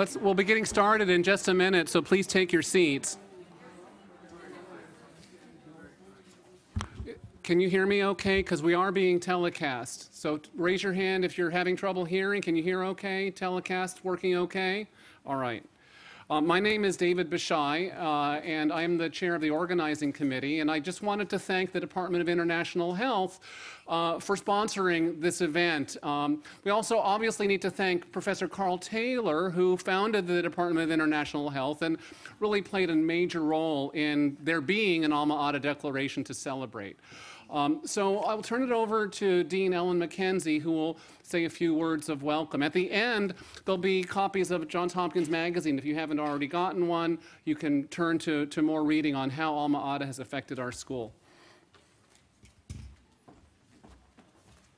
Let's, we'll be getting started in just a minute, so please take your seats. Can you hear me okay? Because we are being telecast. So raise your hand if you're having trouble hearing. Can you hear okay? Telecast working okay? All right. Uh, my name is David Bishai, uh, and I'm the chair of the organizing committee. And I just wanted to thank the Department of International Health uh, for sponsoring this event. Um, we also obviously need to thank Professor Carl Taylor, who founded the Department of International Health and really played a major role in there being an Alma Ata Declaration to celebrate. Um, so I'll turn it over to Dean Ellen MacKenzie, who will say a few words of welcome. At the end, there'll be copies of Johns Hopkins Magazine. If you haven't already gotten one, you can turn to, to more reading on how Alma Ata has affected our school.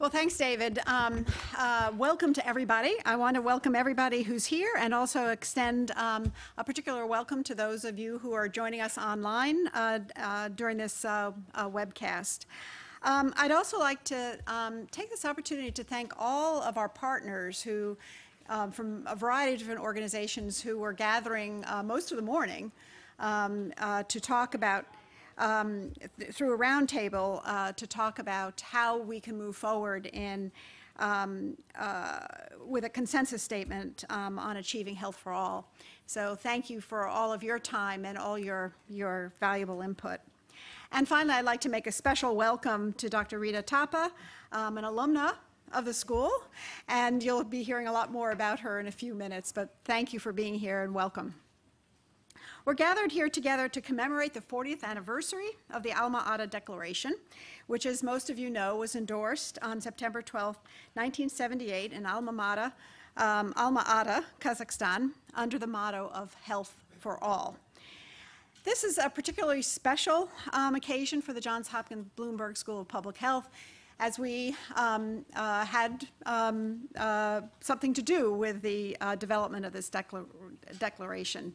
Well, thanks, David. Um, uh, welcome to everybody. I want to welcome everybody who's here and also extend um, a particular welcome to those of you who are joining us online uh, uh, during this uh, uh, webcast. Um, I'd also like to um, take this opportunity to thank all of our partners who, um, from a variety of different organizations, who were gathering uh, most of the morning um, to talk about um, th- through a roundtable uh, to talk about how we can move forward in um, uh, with a consensus statement um, on achieving health for all. So thank you for all of your time and all your your valuable input. And finally, I'd like to make a special welcome to Dr. Rita Thapa, um, an alumna of the school, and you'll be hearing a lot more about her in a few minutes. But thank you for being here and welcome. We're gathered here together to commemorate the 40th anniversary of the Alma Ata Declaration, which, as most of you know, was endorsed on September 12, 1978, in Alma Ata, um, Alma Ata, Kazakhstan, under the motto of Health for All. This is a particularly special um, occasion for the Johns Hopkins Bloomberg School of Public Health, as we um, uh, had um, uh, something to do with the uh, development of this decla- declaration.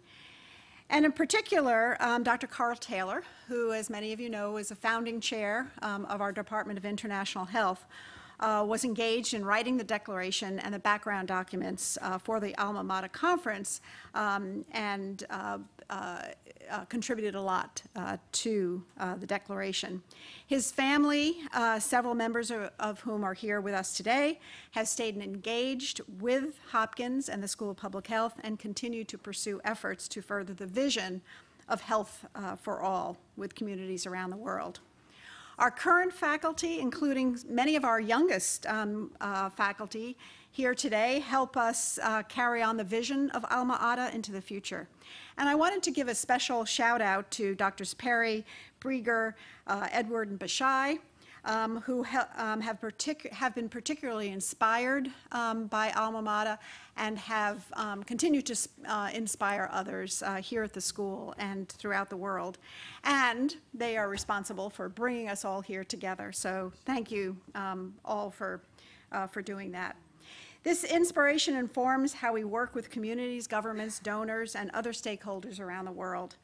And in particular, um, Dr. Carl Taylor, who, as many of you know, is a founding chair um, of our Department of International Health, uh, was engaged in writing the declaration and the background documents uh, for the Alma-Ata conference um, and uh, uh, uh, contributed a lot to the declaration. His family, several members of, of whom are here with us today, have stayed engaged with Hopkins and the School of Public Health and continue to pursue efforts to further the vision of health uh, for all with communities around the world. Our current faculty, including many of our youngest um, uh, faculty here today, help us uh, carry on the vision of Alma Ata into the future. And I wanted to give a special shout out to Drs. Perry, Brieger, uh, Edward, and Bishai. Um, who ha- um, have, have, been particularly inspired um, by Alma-Ata and have um, continued to uh, inspire others uh, here at the school and throughout the world. And they are responsible for bringing us all here together. So thank you um, all for, uh, for doing that. This inspiration informs how we work with communities, governments, donors, and other stakeholders around the world.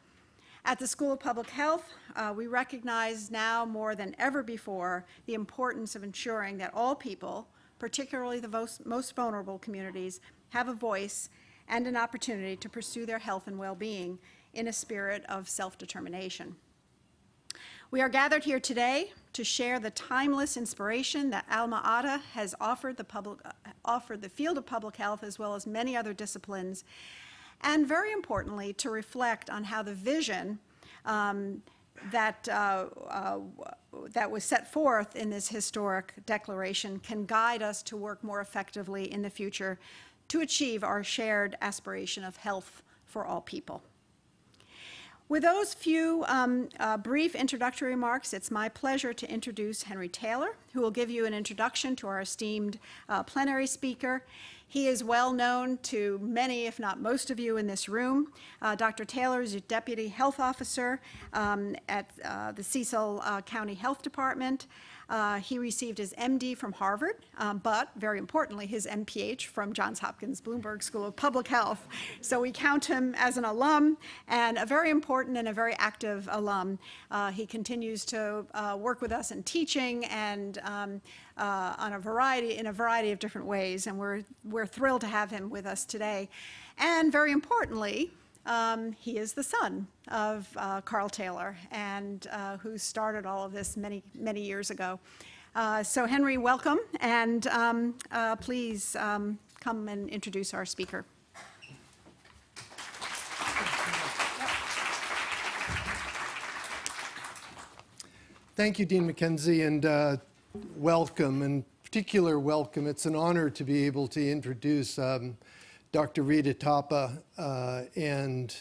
At the School of Public Health, uh, we recognize now more than ever before the importance of ensuring that all people, particularly the most, most vulnerable communities, have a voice and an opportunity to pursue their health and well being in a spirit of self determination. We are gathered here today to share the timeless inspiration that Alma Ata has offered the, public, uh, offered the field of public health as well as many other disciplines, and very importantly, to reflect on how the vision um, that, uh, uh, that was set forth in this historic declaration can guide us to work more effectively in the future to achieve our shared aspiration of health for all people. With those few um, uh, brief introductory remarks, it's my pleasure to introduce Henry Taylor, who will give you an introduction to our esteemed uh, plenary speaker. He is well known to many, if not most of you in this room. Uh, Dr. Taylor is a deputy health officer um, at uh, the Cecil uh, County Health Department. Uh, he received his MD from Harvard, um, but very importantly, his MPH from Johns Hopkins Bloomberg School of Public Health. So we count him as an alum and a very important and a very active alum. Uh, he continues to uh, work with us in teaching and um, uh, on a variety in a variety of different ways, and we're we're thrilled to have him with us today. And very importantly, um, he is the son of uh, Carl Taylor, and uh, who started all of this many, many years ago. Uh, so, Henry, welcome, and um, uh, please um, come and introduce our speaker. Thank you, Dean MacKenzie, and uh, welcome, and particular welcome. It's an honor to be able to introduce um, Dr. Rita Thapa, uh, and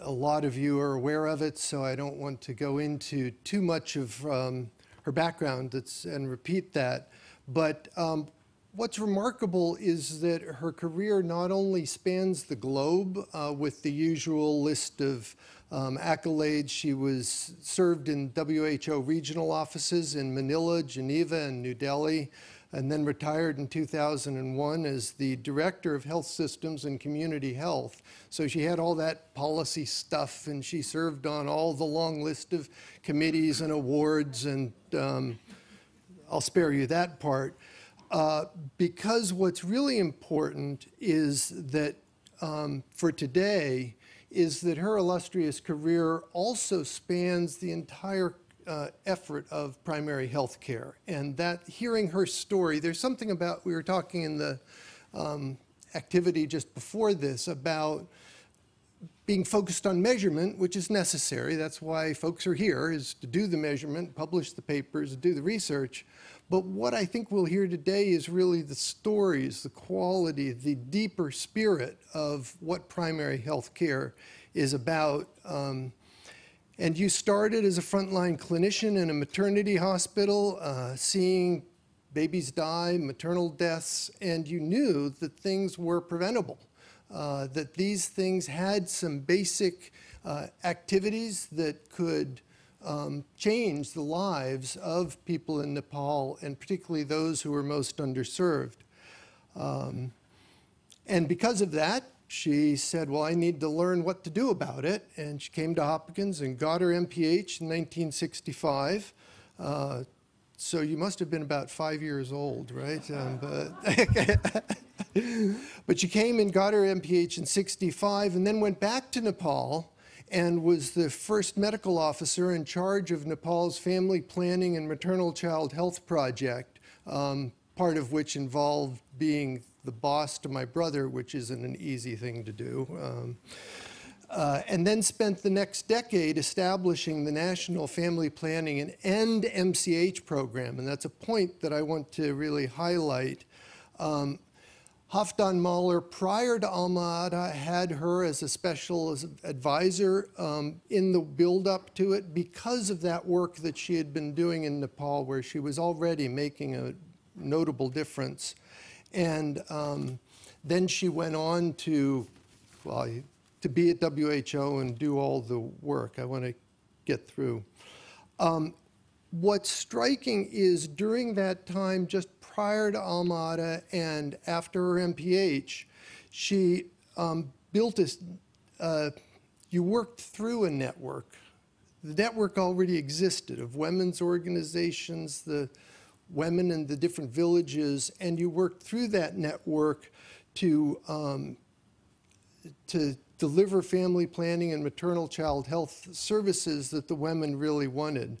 a lot of you are aware of it, so I don't want to go into too much of um, her background and repeat that. But um, what's remarkable is that her career not only spans the globe uh, with the usual list of um, accolades, she was served in WHO regional offices in Manila, Geneva, and New Delhi and then retired in 2001 as the Director of Health Systems and Community Health. So she had all that policy stuff, and she served on all the long list of committees and awards, and um, I'll spare you that part. Uh, because what's really important is that um, for today, is that her illustrious career also spans the entire uh, effort of primary health care. And that hearing her story, there's something about, we were talking in the um, activity just before this about being focused on measurement, which is necessary. That's why folks are here, is to do the measurement, publish the papers, do the research. But what I think we'll hear today is really the stories, the quality, the deeper spirit of what primary health care is about. Um, and you started as a frontline clinician in a maternity hospital, uh, seeing babies die, maternal deaths, and you knew that things were preventable, uh, that these things had some basic uh, activities that could um, change the lives of people in Nepal, and particularly those who were most underserved. Um, and because of that, she said, Well, I need to learn what to do about it. And she came to Hopkins and got her MPH in 1965. Uh, so you must have been about five years old, right? Um, but, but she came and got her MPH in 65 and then went back to Nepal and was the first medical officer in charge of Nepal's Family Planning and Maternal Child Health Project, um, part of which involved being the boss to my brother, which isn't an easy thing to do. Um, uh, and then spent the next decade establishing the National Family Planning and End MCH program. And that's a point that I want to really highlight. Um, Halfdan Mahler, prior to Alma-Ata, had her as a special advisor um, in the build-up to it because of that work that she had been doing in Nepal, where she was already making a notable difference. And um, then she went on to, well, to be at WHO and do all the work. I want to get through. Um, what's striking is during that time, just prior to Alma-Ata and after her MPH, she um, built this, uh, you worked through a network. The network already existed of women's organizations, the women in the different villages, and you worked through that network to, um, to deliver family planning and maternal child health services that the women really wanted.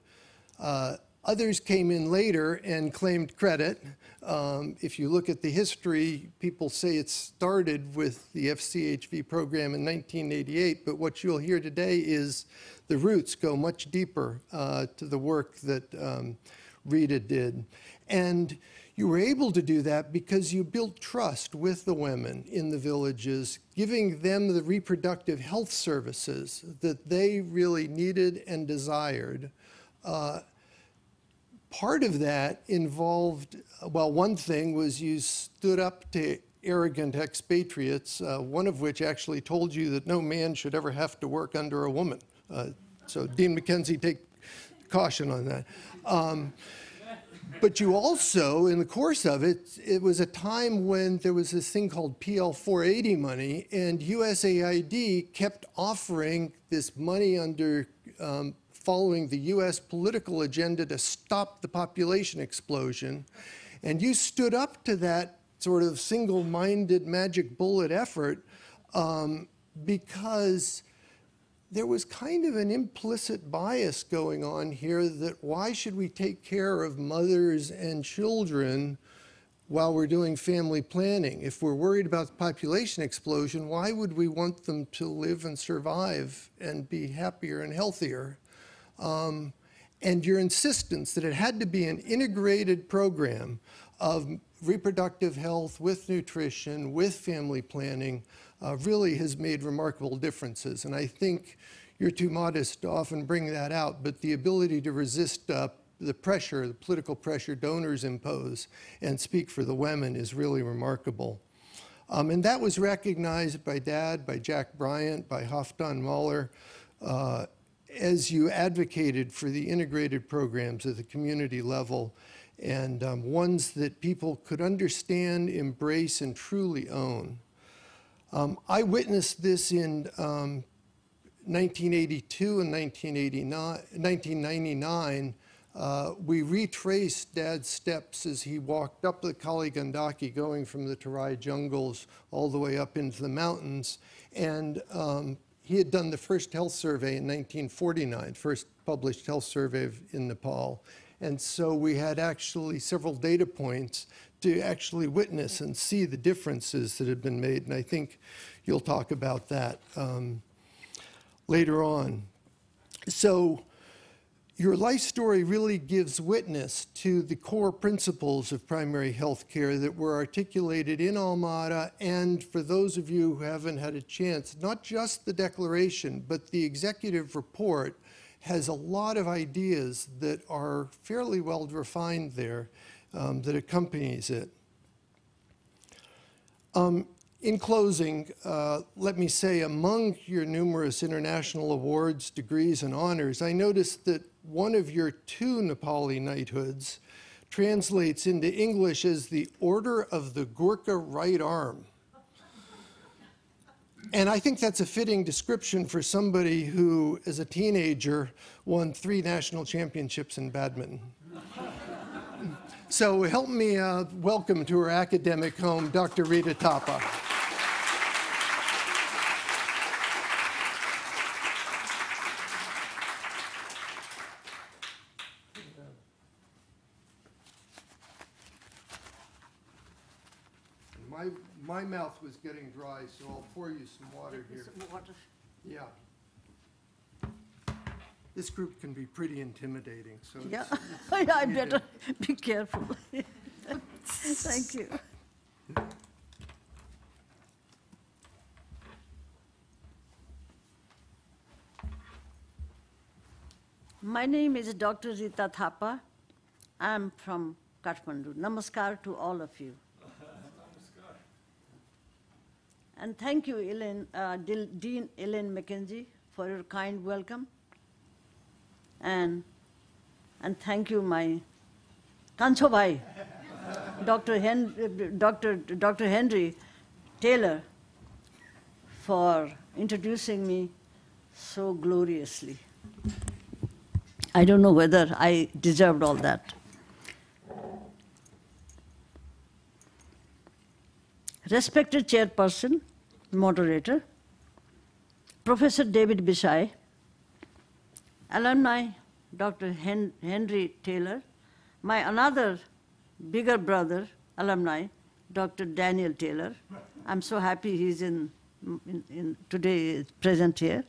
Uh, others came in later and claimed credit. Um, if you look at the history, people say it started with the FCHV program in 1988, but what you'll hear today is the roots go much deeper uh, to the work that um, Rita did. And you were able to do that because you built trust with the women in the villages, giving them the reproductive health services that they really needed and desired. Uh, part of that involved, well, one thing was you stood up to arrogant expatriates, uh, one of which actually told you that no man should ever have to work under a woman. Uh, so, Dean MacKenzie, take caution on that. Um, but you also, in the course of it, it was a time when there was this thing called PL 480 money, and USAID kept offering this money under um, following the US political agenda to stop the population explosion. And you stood up to that sort of single minded magic bullet effort um, because there was kind of an implicit bias going on here that why should we take care of mothers and children while we're doing family planning? If we're worried about the population explosion, why would we want them to live and survive and be happier and healthier? Um, and your insistence that it had to be an integrated program of reproductive health with nutrition, with family planning, uh, really has made remarkable differences. And I think you're too modest to often bring that out, but the ability to resist uh, the pressure, the political pressure donors impose and speak for the women is really remarkable. Um, and that was recognized by Dad, by Jack Bryant, by Halfdan Mahler, uh, as you advocated for the integrated programs at the community level and um, ones that people could understand, embrace, and truly own. Um, I witnessed this in um, 1982 and 1999. Uh, we retraced Dad's steps as he walked up the Kali Gandaki, going from the Tarai jungles all the way up into the mountains. And um, he had done the first health survey in 1949, first published health survey in Nepal. And so we had actually several data points to actually witness and see the differences that had been made. And I think you'll talk about that um, later on. So your life story really gives witness to the core principles of primary health care that were articulated in Alma-Ata, and for those of you who haven't had a chance, not just the declaration, but the executive report has a lot of ideas that are fairly well refined there um, that accompanies it. Um, in closing, uh, let me say among your numerous international awards, degrees, and honors, I noticed that one of your two Nepali knighthoods translates into English as the Order of the Gurkha Right Arm. And I think that's a fitting description for somebody who, as a teenager, won three national championships in badminton. So help me uh, welcome to her academic home, Dr. Rita Thapa. My, my mouth was getting dry, so I'll pour you some water here. Yeah. This group can be pretty intimidating, so Yeah, it's- I you better be careful. Thank you. My name is Dr. Rita Thapa. I'm from Kathmandu. Namaskar to all of you. And thank you, Elaine, uh, Dil- Dean Ellen MacKenzie, for your kind welcome. And, and thank you, my Kancho Bhai, Dr. Hen- Dr. Dr. Henry Taylor, for introducing me so gloriously. I don't know whether I deserved all that. Respected chairperson, moderator, Professor David Bishai, alumni Dr. Hen- Henry Taylor, my another bigger brother, alumni, Dr. Daniel Taylor. I'm so happy he's in, in, in today present here.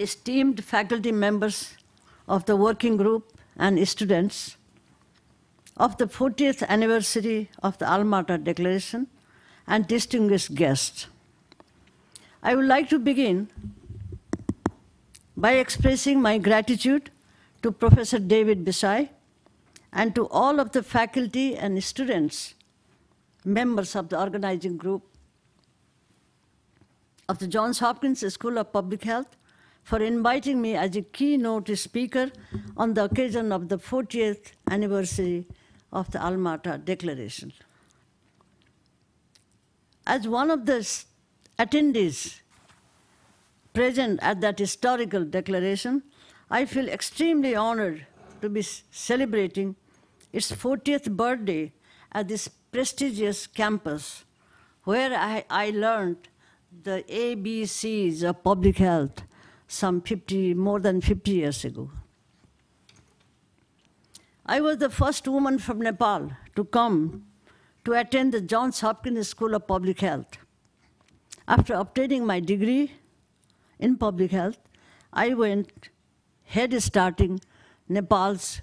Esteemed faculty members of the working group and students of the 40th anniversary of the Alma-Ata Declaration and distinguished guests. I would like to begin by expressing my gratitude to Professor David Bishai and to all of the faculty and students, members of the organizing group of the Johns Hopkins School of Public Health for inviting me as a keynote speaker on the occasion of the 40th anniversary of the Alma-Ata Declaration. As one of the attendees present at that historical declaration, I feel extremely honored to be celebrating its 40th birthday at this prestigious campus where I, I learned the ABCs of public health some 50, more than 50 years ago. I was the first woman from Nepal to come to attend the Johns Hopkins School of Public Health. After obtaining my degree in public health, I went head starting Nepal's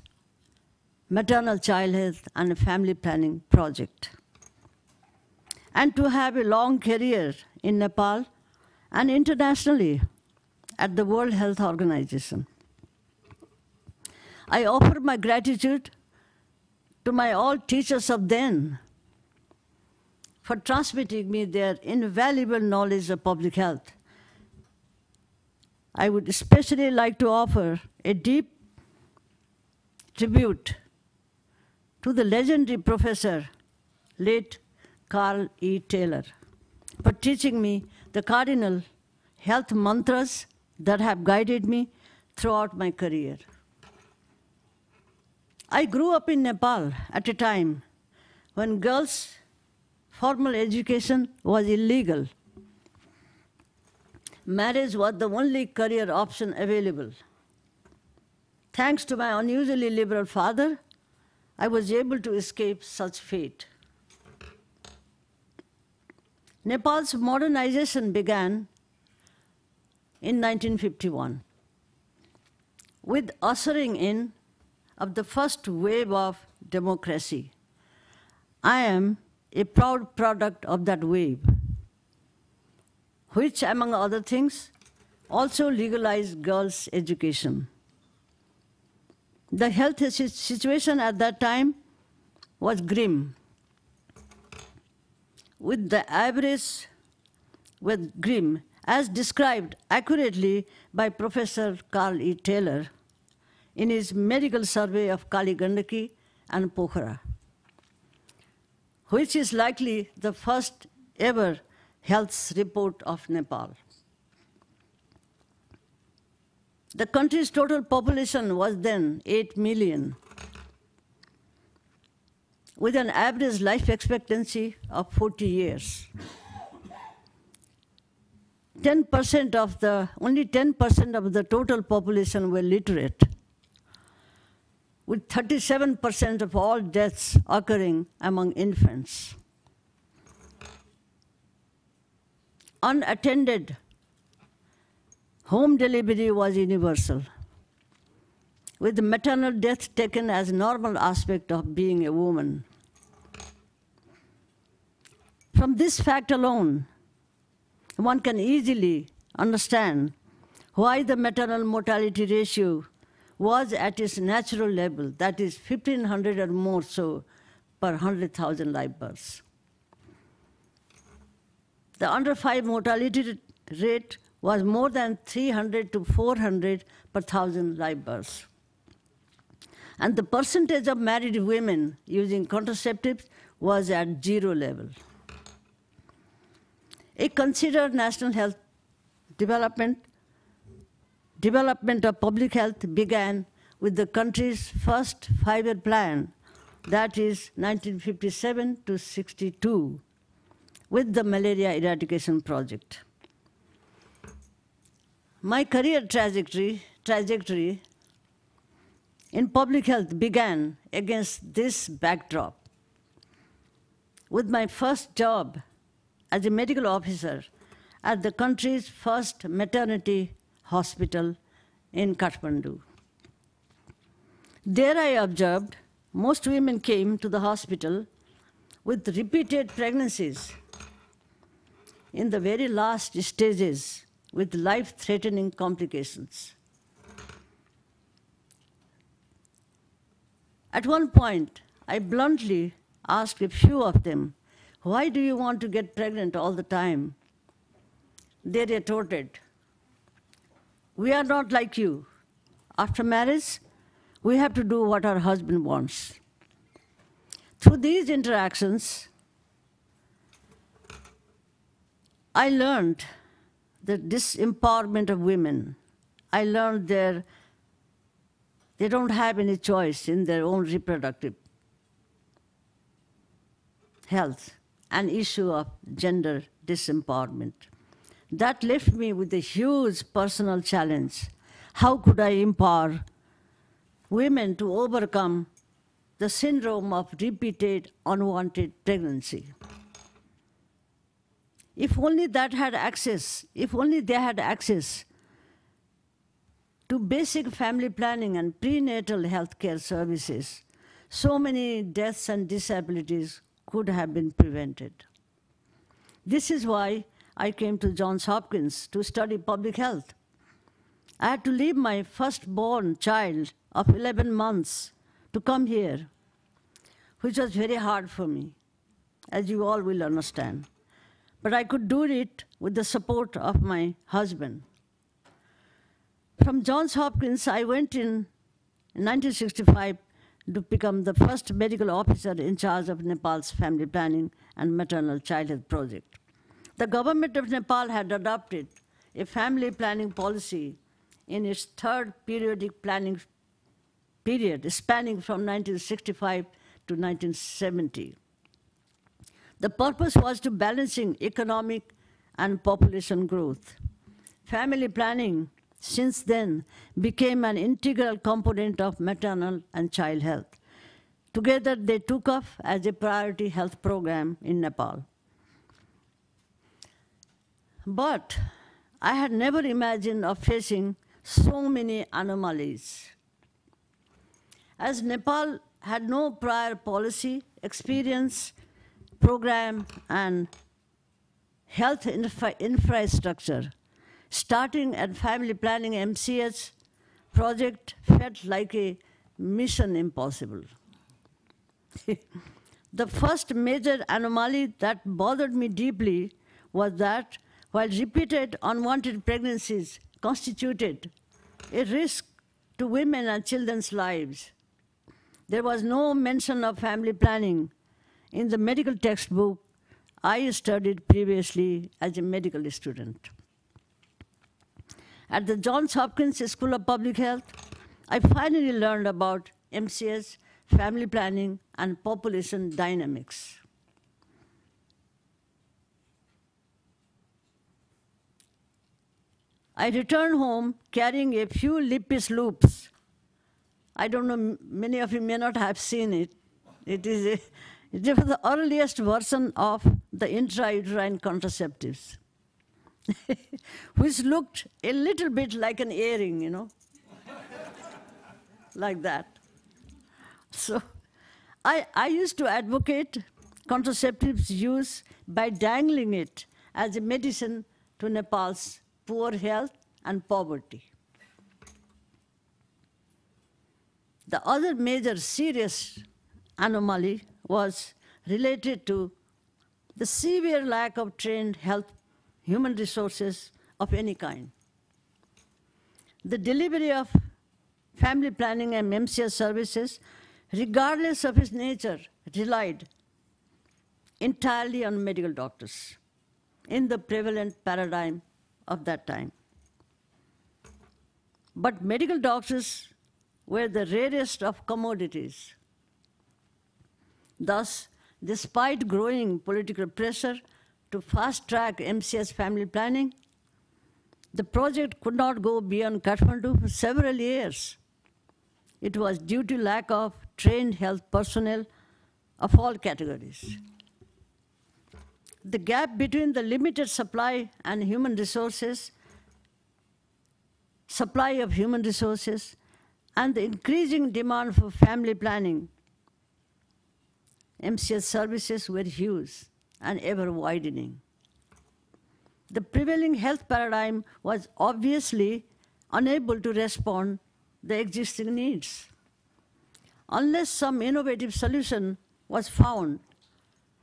maternal child health and family planning project. And to have a long career in Nepal and internationally at the World Health Organization. I offer my gratitude to my all teachers of then for transmitting me their invaluable knowledge of public health. I would especially like to offer a deep tribute to the legendary professor, late Carl E. Taylor, for teaching me the cardinal health mantras that have guided me throughout my career. I grew up in Nepal at a time when girls' formal education was illegal. Marriage was the only career option available. Thanks to my unusually liberal father, I was able to escape such fate. Nepal's modernization began in 1951 with ushering in of the first wave of democracy. I am a proud product of that wave, which, among other things, also legalized girls' education. The health situation at that time was grim, with the average with grim, as described accurately by Professor Carl E. Taylor in his medical survey of Kali Gandaki and Pokhara, which is likely the first ever health report of Nepal. The country's total population was then 8 million, with an average life expectancy of 40 years. 10% of the, only 10% of the total population were literate, with 37% of all deaths occurring among infants. Unattended home delivery was universal, with maternal death taken as normal aspect of being a woman. From this fact alone, one can easily understand why the maternal mortality ratio was at its natural level, that is 1500 or more so per 100,000 live births. The under 5 mortality rate was more than 300 to 400 per thousand live births. And the percentage of married women using contraceptives was at zero level. A considered national health development development of public health began with the country's first five-year plan, that is 1957 to 62, with the malaria eradication project. My career trajectory, trajectory in public health began against this backdrop. With my first job as a medical officer at the country's first maternity hospital in Kathmandu. There I observed most women came to the hospital with repeated pregnancies in the very last stages with life threatening complications. At one point, I bluntly asked a few of them, Why do you want to get pregnant all the time? They retorted, we are not like you. After marriage, we have to do what our husband wants. Through these interactions, I learned the disempowerment of women. I learned their, they don't have any choice in their own reproductive health, an issue of gender disempowerment. That left me with a huge personal challenge. How could I empower women to overcome the syndrome of repeated unwanted pregnancy? If only that had access, if only they had access to basic family planning and prenatal health care services, so many deaths and disabilities could have been prevented. This is why I came to Johns Hopkins to study public health. I had to leave my firstborn child of 11 months to come here, which was very hard for me, as you all will understand. But I could do it with the support of my husband. From Johns Hopkins, I went in 1965 to become the first medical officer in charge of Nepal's family planning and maternal child health project. The government of Nepal had adopted a family planning policy in its third periodic planning period, spanning from 1965 to 1970. The purpose was to balancing economic and population growth. Family planning since then became an integral component of maternal and child health. Together, they took off as a priority health program in Nepal. But I had never imagined of facing so many anomalies. As Nepal had no prior policy, experience, program, and health infra- infrastructure, starting at family planning MCS project felt like a mission impossible. the first major anomaly that bothered me deeply was that while repeated unwanted pregnancies constituted a risk to women and children's lives, there was no mention of family planning in the medical textbook I studied previously as a medical student. At the Johns Hopkins School of Public Health, I finally learned about MCS, family planning, and population dynamics. I returned home carrying a few Lippes loops. I don't know, many of you may not have seen it. It is a, it was the earliest version of the intrauterine contraceptives, which looked a little bit like an earring, you know, like that. So I, I used to advocate contraceptives use by dangling it as a medicine to Nepal's poor health and poverty. The other major serious anomaly was related to the severe lack of trained health human resources of any kind. The delivery of family planning and MCS services, regardless of its nature, relied entirely on medical doctors in the prevalent paradigm of that time. But medical doctors were the rarest of commodities. Thus, despite growing political pressure to fast track MCS family planning, the project could not go beyond Kathmandu for several years. It was due to lack of trained health personnel of all categories. The gap between the limited supply and human resources, supply of human resources, and the increasing demand for family planning, MCS services were huge and ever widening. The prevailing health paradigm was obviously unable to respond the existing needs. Unless some innovative solution was found,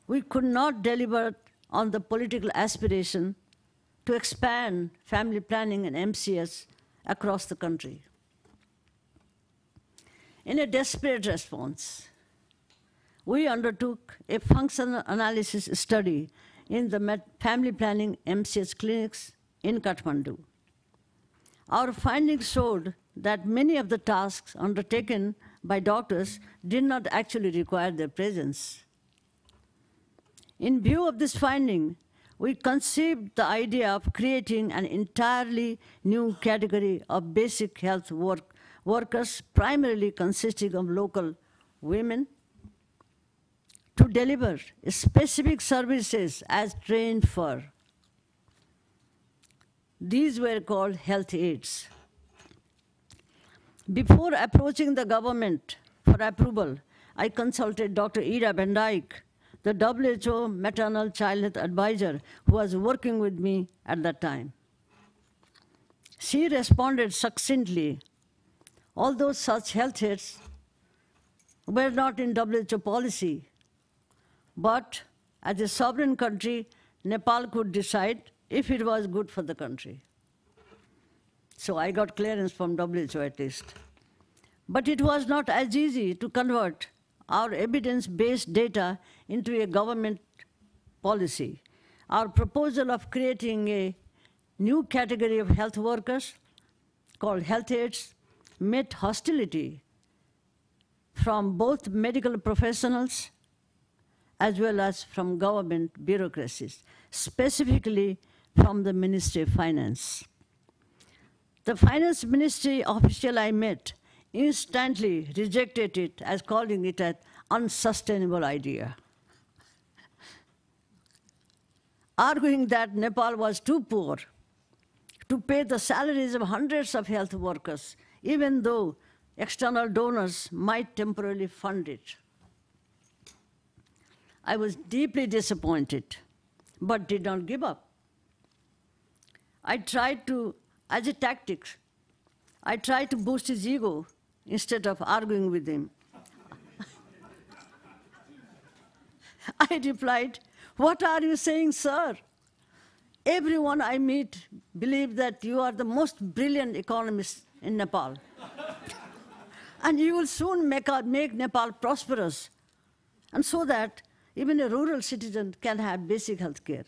we could not deliver on the political aspiration to expand family planning and MCS across the country. In a desperate response, we undertook a functional analysis study in the family planning MCS clinics in Kathmandu. Our findings showed that many of the tasks undertaken by doctors did not actually require their presence. In view of this finding, we conceived the idea of creating an entirely new category of basic health work, workers, primarily consisting of local women, to deliver specific services as trained for. These were called health aides. Before approaching the government for approval, I consulted Dr. Ira Van Dyke, the WHO maternal child health advisor who was working with me at that time. She responded succinctly, although such health aides were not in WHO policy, but as a sovereign country, Nepal could decide if it was good for the country. So I got clearance from WHO at least. But it was not as easy to convert our evidence based data into a government policy. Our proposal of creating a new category of health workers called health aides met hostility from both medical professionals as well as from government bureaucracies, specifically from the Ministry of Finance. The finance ministry official I met instantly rejected it as calling it an unsustainable idea, arguing that Nepal was too poor to pay the salaries of hundreds of health workers, even though external donors might temporarily fund it. I was deeply disappointed, but did not give up. I tried to, as a tactic, I tried to boost his ego instead of arguing with him. I replied, What are you saying, sir? Everyone I meet believes that you are the most brilliant economist in Nepal. and you will soon make, make Nepal prosperous, and so that even a rural citizen can have basic health care.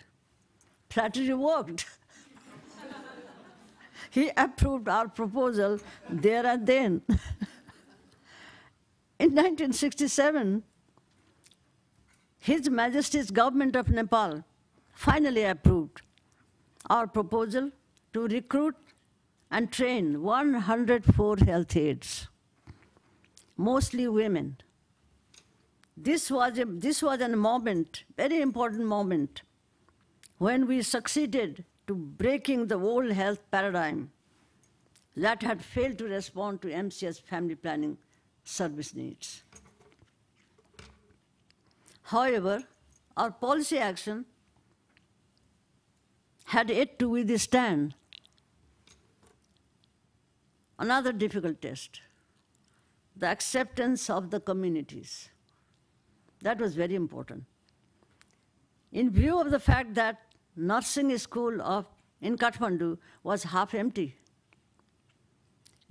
Flattery worked. he approved our proposal there and then. In 1967, His Majesty's government of Nepal finally approved our proposal to recruit and train 104 health aides, mostly women. This was, a, this was a moment, very important moment, when we succeeded to breaking the old health paradigm that had failed to respond to MCS family planning service needs. However, our policy action had yet to withstand another difficult test the acceptance of the communities. That was very important. In view of the fact that nursing school of, in Kathmandu was half empty,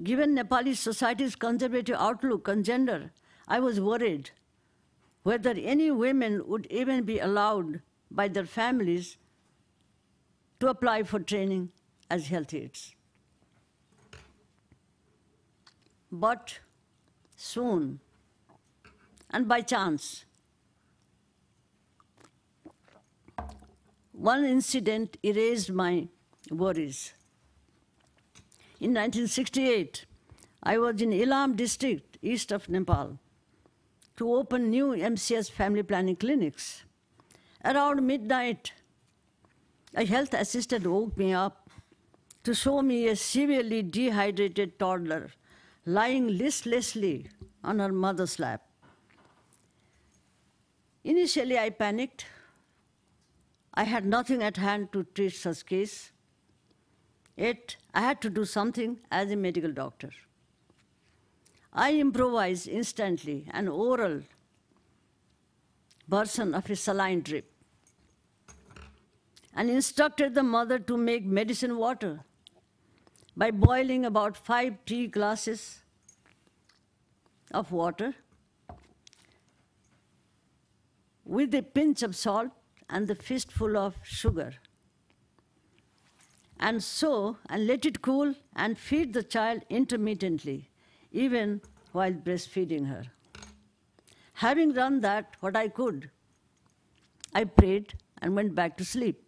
given Nepali society's conservative outlook on gender, I was worried whether any women would even be allowed by their families to apply for training as health aides. But soon, and by chance, one incident erased my worries. In 1968, I was in Ilam district, east of Nepal, to open new MCS family planning clinics. Around midnight, a health assistant woke me up to show me a severely dehydrated toddler lying listlessly on her mother's lap. Initially, I panicked. I had nothing at hand to treat such case. Yet, I had to do something as a medical doctor. I improvised instantly an oral version of a saline drip and instructed the mother to make medicine water by boiling about five tea glasses of water with a pinch of salt and the fistful of sugar. And so, and let it cool and feed the child intermittently, even while breastfeeding her. Having done that, what I could, I prayed and went back to sleep.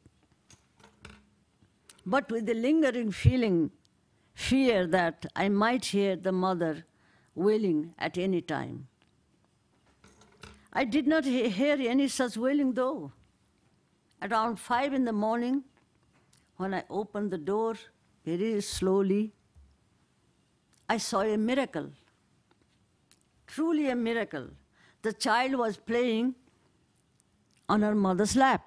But with the lingering feeling, fear that I might hear the mother wailing at any time. I did not he- hear any such wailing though. Around five in the morning, when I opened the door very slowly, I saw a miracle. Truly a miracle. The child was playing on her mother's lap.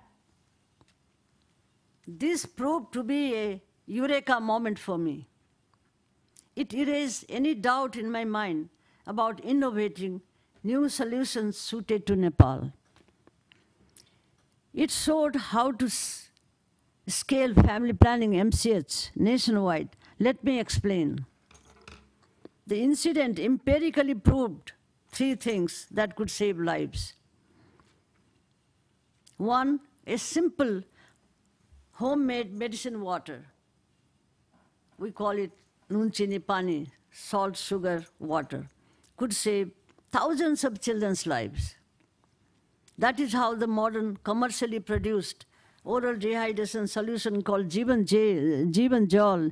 This proved to be a eureka moment for me. It erased any doubt in my mind about innovating new solutions suited to Nepal. It showed how to scale family planning MCH nationwide. Let me explain. The incident empirically proved three things that could save lives. One, a simple homemade medicine water. We call it nun chini pani, salt, sugar, water, could save thousands of children's lives. That is how the modern commercially produced oral dehydration solution called Jeevan, J- Jal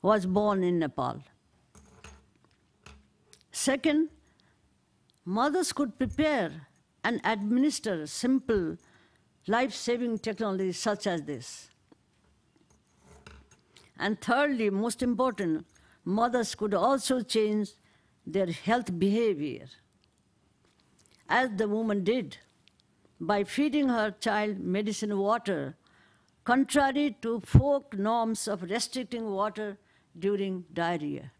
was born in Nepal. Second, mothers could prepare and administer simple life saving technology such as this. And thirdly, most important, mothers could also change their health behavior, as the woman did by feeding her child medicine water, contrary to folk norms of restricting water during diarrhea.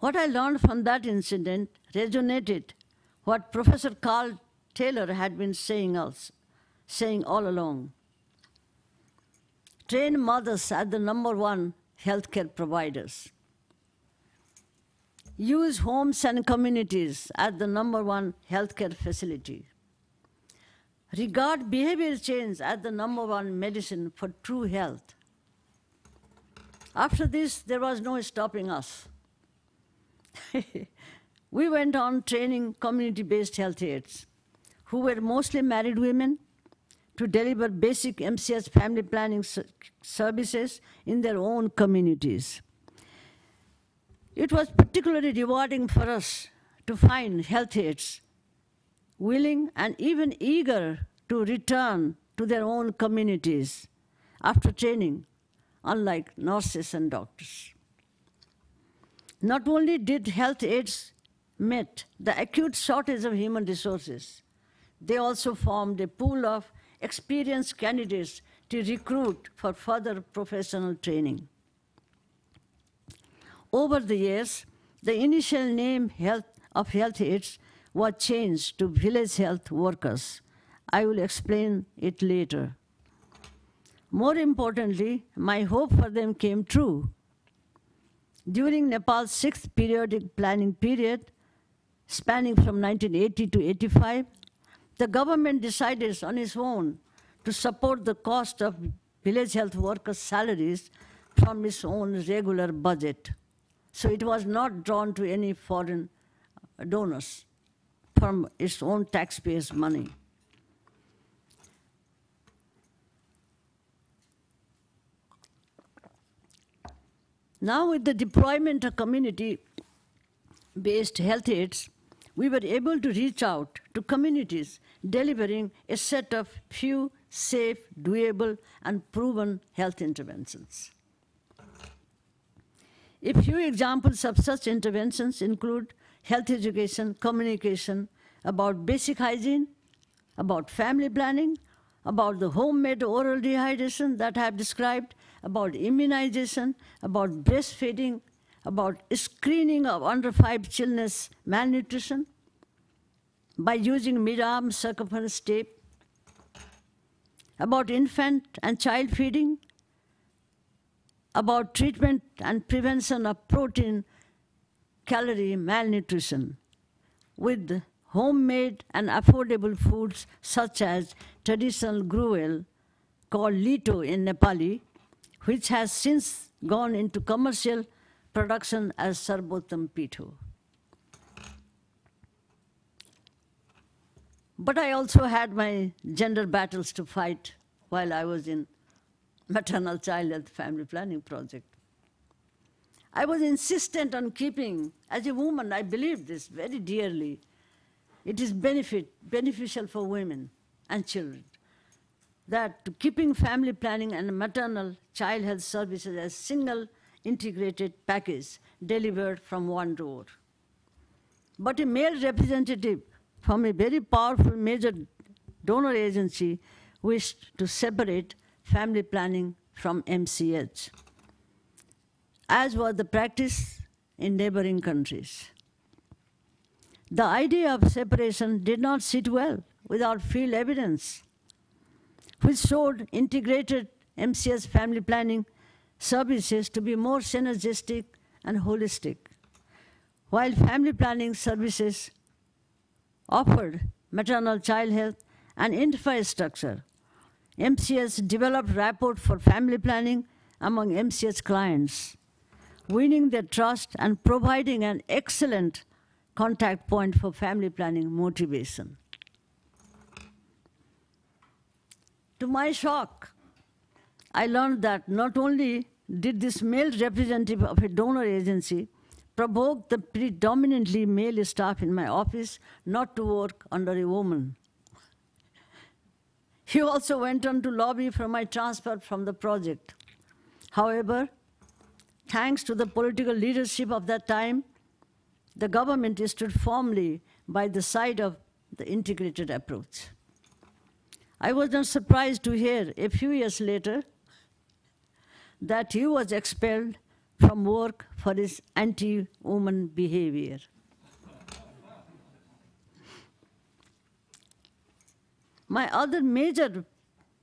What I learned from that incident resonated what Professor Carl Taylor had been saying us, saying all along. Train mothers as the number one healthcare providers. Use homes and communities as the number one healthcare facility. Regard behavior change as the number one medicine for true health. After this, there was no stopping us. we went on training community based health aides who were mostly married women to deliver basic MCH family planning services in their own communities. It was particularly rewarding for us to find health aides willing and even eager to return to their own communities after training, unlike nurses and doctors. Not only did health aides met the acute shortage of human resources, they also formed a pool of experienced candidates to recruit for further professional training. Over the years, the initial name health, of health aides was changed to village health workers. I will explain it later. More importantly, my hope for them came true. During Nepal's sixth periodic planning period, spanning from 1980 to 85, the government decided on its own to support the cost of village health workers' salaries from its own regular budget. So it was not drawn to any foreign uh, donors from its own taxpayers' money. Now, with the deployment of community based health aides, we were able to reach out to communities delivering a set of few safe, doable, and proven health interventions. A few examples of such interventions include health education, communication about basic hygiene, about family planning, about the homemade oral dehydration that I have described, about immunization, about breastfeeding, about screening of under five children's malnutrition by using mid-arm circumference tape, about infant and child feeding, about treatment and prevention of protein calorie malnutrition with homemade and affordable foods such as traditional gruel called lito in Nepali, which has since gone into commercial production as Sarbotam Pitho. But I also had my gender battles to fight while I was in maternal child health family planning project. I was insistent on keeping, as a woman, I believe this very dearly. It is benefit, beneficial for women and children that keeping family planning and maternal child health services as single integrated package delivered from one door. But a male representative from a very powerful major donor agency wished to separate family planning from MCH, as was the practice in neighboring countries. The idea of separation did not sit well without field evidence, which showed integrated MCH family planning services to be more synergistic and holistic, while family planning services offered maternal child health and infrastructure. MCH developed rapport for family planning among MCH clients, winning their trust and providing an excellent contact point for family planning motivation. To my shock, I learned that not only did this male representative of a donor agency provoke the predominantly male staff in my office not to work under a woman. He also went on to lobby for my transfer from the project. However, thanks to the political leadership of that time, the government stood firmly by the side of the integrated approach. I was not surprised to hear a few years later that he was expelled from work for his anti woman behavior. My other major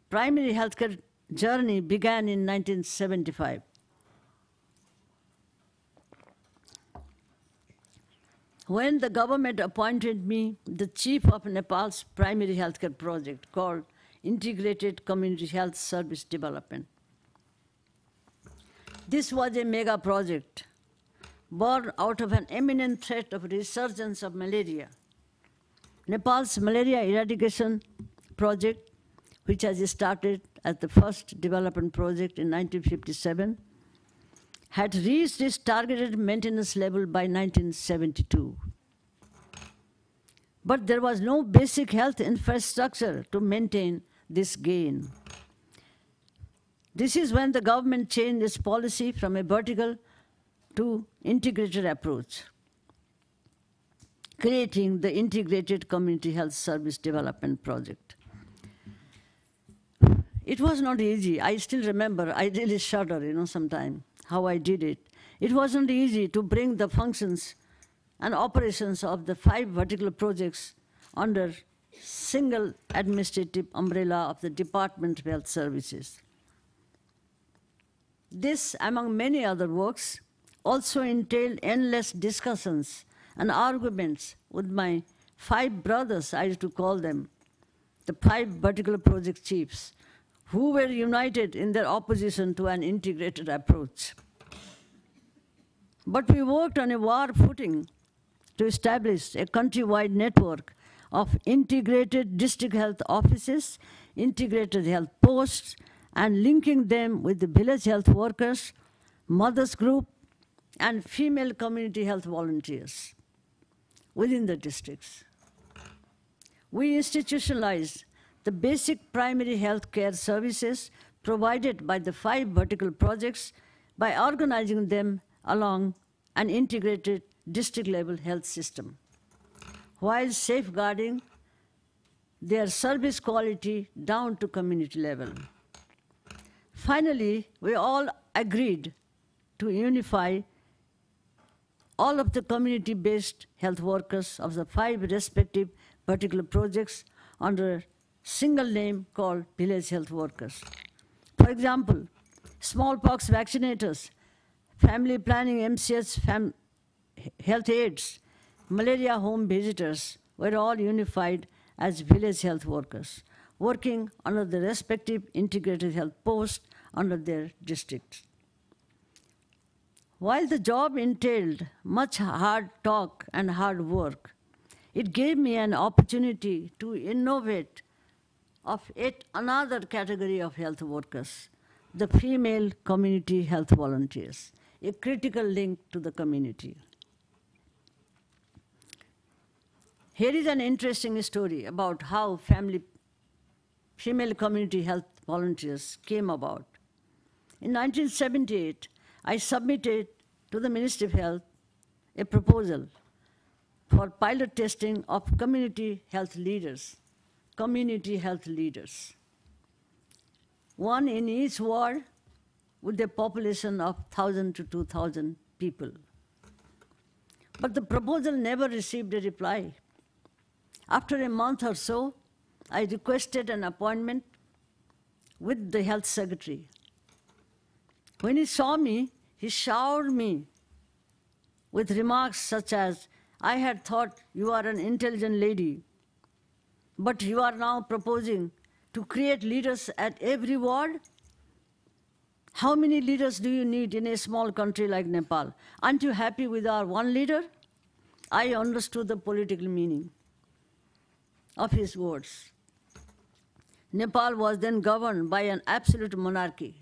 primary healthcare journey began in 1975. When the government appointed me the chief of Nepal's primary healthcare project called Integrated Community Health Service Development. This was a mega project born out of an imminent threat of resurgence of malaria. Nepal's malaria eradication project, which has started as the first development project in 1957, had reached its targeted maintenance level by 1972. But there was no basic health infrastructure to maintain this gain. This is when the government changed its policy from a vertical to integrated approach, creating the Integrated Community Health Service Development Project. It was not easy. I still remember, I really shudder, you know, sometime, how I did it. It wasn't easy to bring the functions and operations of the five vertical projects under single administrative umbrella of the Department of Health Services. This, among many other works, also entailed endless discussions and arguments with my five brothers, I used to call them, the five particular project chiefs, who were united in their opposition to an integrated approach. But we worked on a war footing to establish a countrywide network of integrated district health offices, integrated health posts, and linking them with the village health workers, mothers group, and female community health volunteers within the districts. We institutionalized the basic primary health care services provided by the five vertical projects by organizing them along an integrated district level health system while safeguarding their service quality down to community level. Finally, we all agreed to unify all of the community-based health workers of the five respective particular projects under single name called village health workers. For example, smallpox vaccinators, family planning MCH fam- health aides, malaria home visitors were all unified as village health workers, working under the respective integrated health posts under their districts. While the job entailed much hard talk and hard work, it gave me an opportunity to innovate of yet another category of health workers, the female community health volunteers, a critical link to the community. Here is an interesting story about how family female community health volunteers came about. In 1978, I submitted to the Ministry of Health a proposal for pilot testing of community health leaders, community health leaders. One in each ward with a population of 1,000 to 2,000 people. But the proposal never received a reply. After a month or so, I requested an appointment with the health secretary. When he saw me, he showered me with remarks such as, I had thought you are an intelligent lady, but you are now proposing to create leaders at every ward? How many leaders do you need in a small country like Nepal? Aren't you happy with our one leader? I understood the political meaning of his words. Nepal was then governed by an absolute monarchy.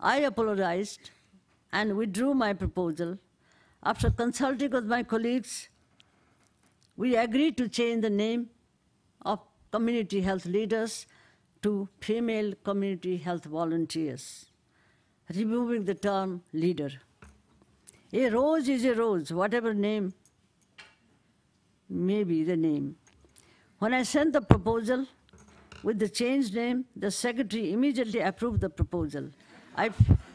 I apologized and withdrew my proposal. After consulting with my colleagues, we agreed to change the name of community health leaders to female community health volunteers, removing the term leader. A rose is a rose, whatever name may be the name. When I sent the proposal with the changed name, the secretary immediately approved the proposal. I,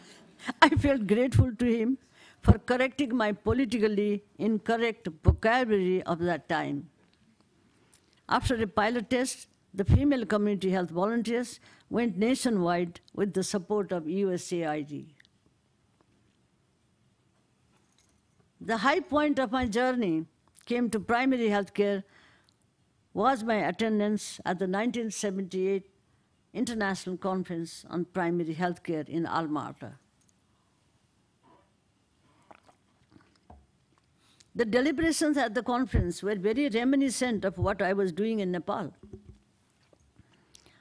I felt grateful to him for correcting my politically incorrect vocabulary of that time. After a pilot test, the female community health volunteers went nationwide with the support of USAID. The high point of my journey came to primary health care was my attendance at the 1978 International Conference on Primary Health Care in Alma-Ata. The deliberations at the conference were very reminiscent of what I was doing in Nepal.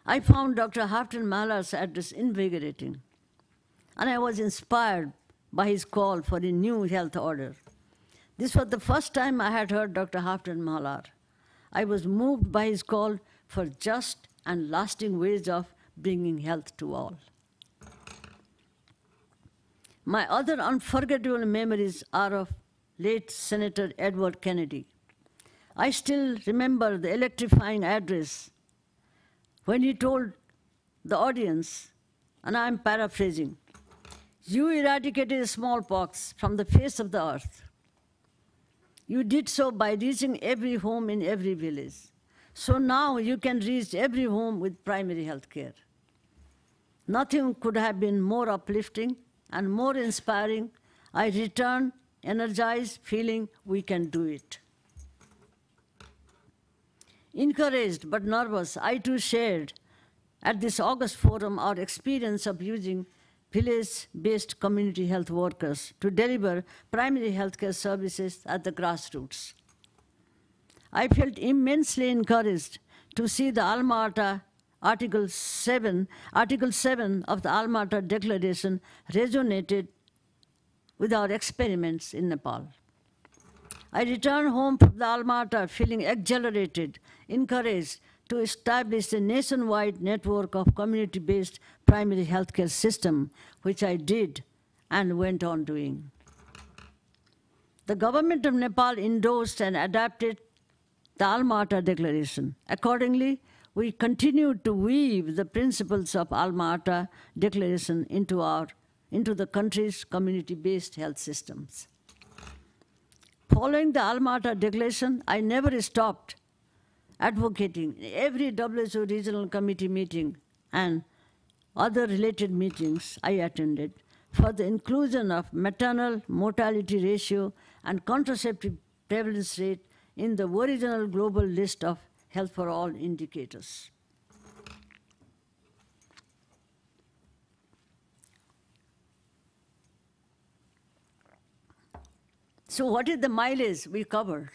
I found Dr. Halfdan Mahler's address invigorating, and I was inspired by his call for a new health order. This was the first time I had heard Dr. Hafton Malar. I was moved by his call for just and lasting ways of bringing health to all. My other unforgettable memories are of late Senator Edward Kennedy. I still remember the electrifying address when he told the audience, and I'm paraphrasing, you eradicated smallpox from the face of the earth. You did so by reaching every home in every village. So now you can reach every home with primary health care. Nothing could have been more uplifting and more inspiring. I return energized, feeling we can do it. Encouraged but nervous, I too shared at this August forum our experience of using village-based community health workers to deliver primary healthcare services at the grassroots. I felt immensely encouraged to see the Alma-Ata Article 7, Article 7 of the Alma-Ata Declaration resonated with our experiments in Nepal. I returned home from the Alma-Ata feeling exhilarated, encouraged to establish a nationwide network of community-based primary healthcare system, which I did and went on doing. The government of Nepal endorsed and adapted the Alma-Ata Declaration. Accordingly, we continued to weave the principles of Alma-Ata Declaration into, our, into the country's community-based health systems. Following the Alma-Ata Declaration, I never stopped advocating in every WHO regional committee meeting and other related meetings I attended for the inclusion of maternal mortality ratio and contraceptive prevalence rate in the original global list of health for all indicators. So, what is the mileage we covered?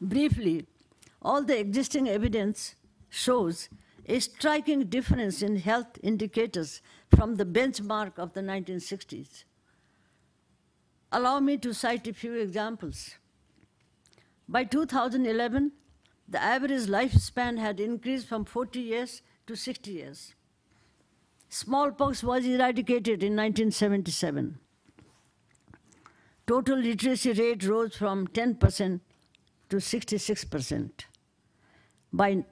Briefly, all the existing evidence shows a striking difference in health indicators from the benchmark of the 1960s. Allow me to cite a few examples. By 2011, the average lifespan had increased from 40 years to 60 years. Smallpox was eradicated in 1977. Total literacy rate rose from 10% to 66% by,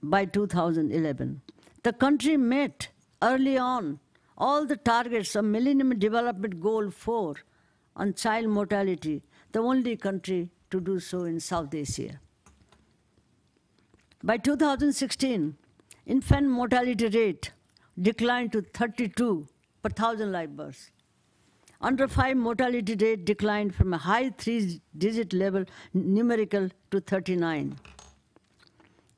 by 2011. The country met early on all the targets of Millennium Development Goal 4 on child mortality, the only country to do so in South Asia. By 2016, infant mortality rate declined to 32 per thousand live births. Under 5 mortality rate declined from a high three digit level numerical to 39.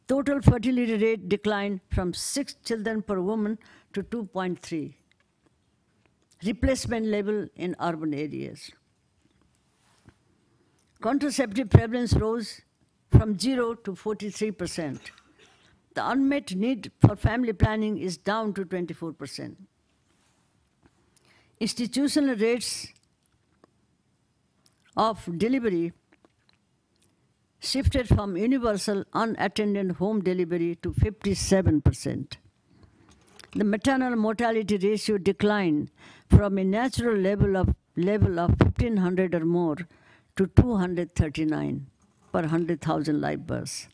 Total fertility rate declined from 6 children per woman to 2.3. Replacement level in urban areas. Contraceptive prevalence rose from 0 to 43%. The unmet need for family planning is down to 24%. Institutional rates of delivery shifted from universal unattended home delivery to 57%. The maternal mortality ratio declined from a natural level of, level of 1500 or more to 239 per 100,000 live births.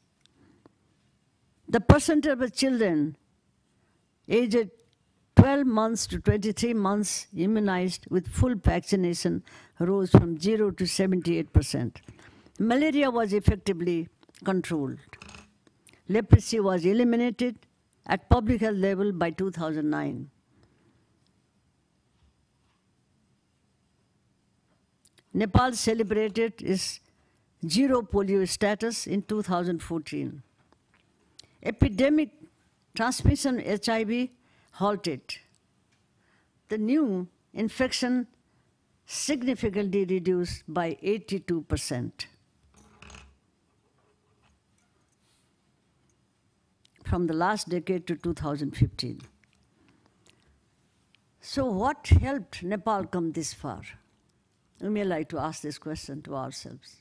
The percentage of children aged 12 months to 23 months immunized with full vaccination rose from 0 to 78%. Malaria was effectively controlled. Leprosy was eliminated at public health level by 2009. Nepal celebrated its zero polio status in 2014. Epidemic transmission HIV halted. The new infection significantly reduced by 82% from the last decade to 2015. So, what helped Nepal come this far? We may like to ask this question to ourselves.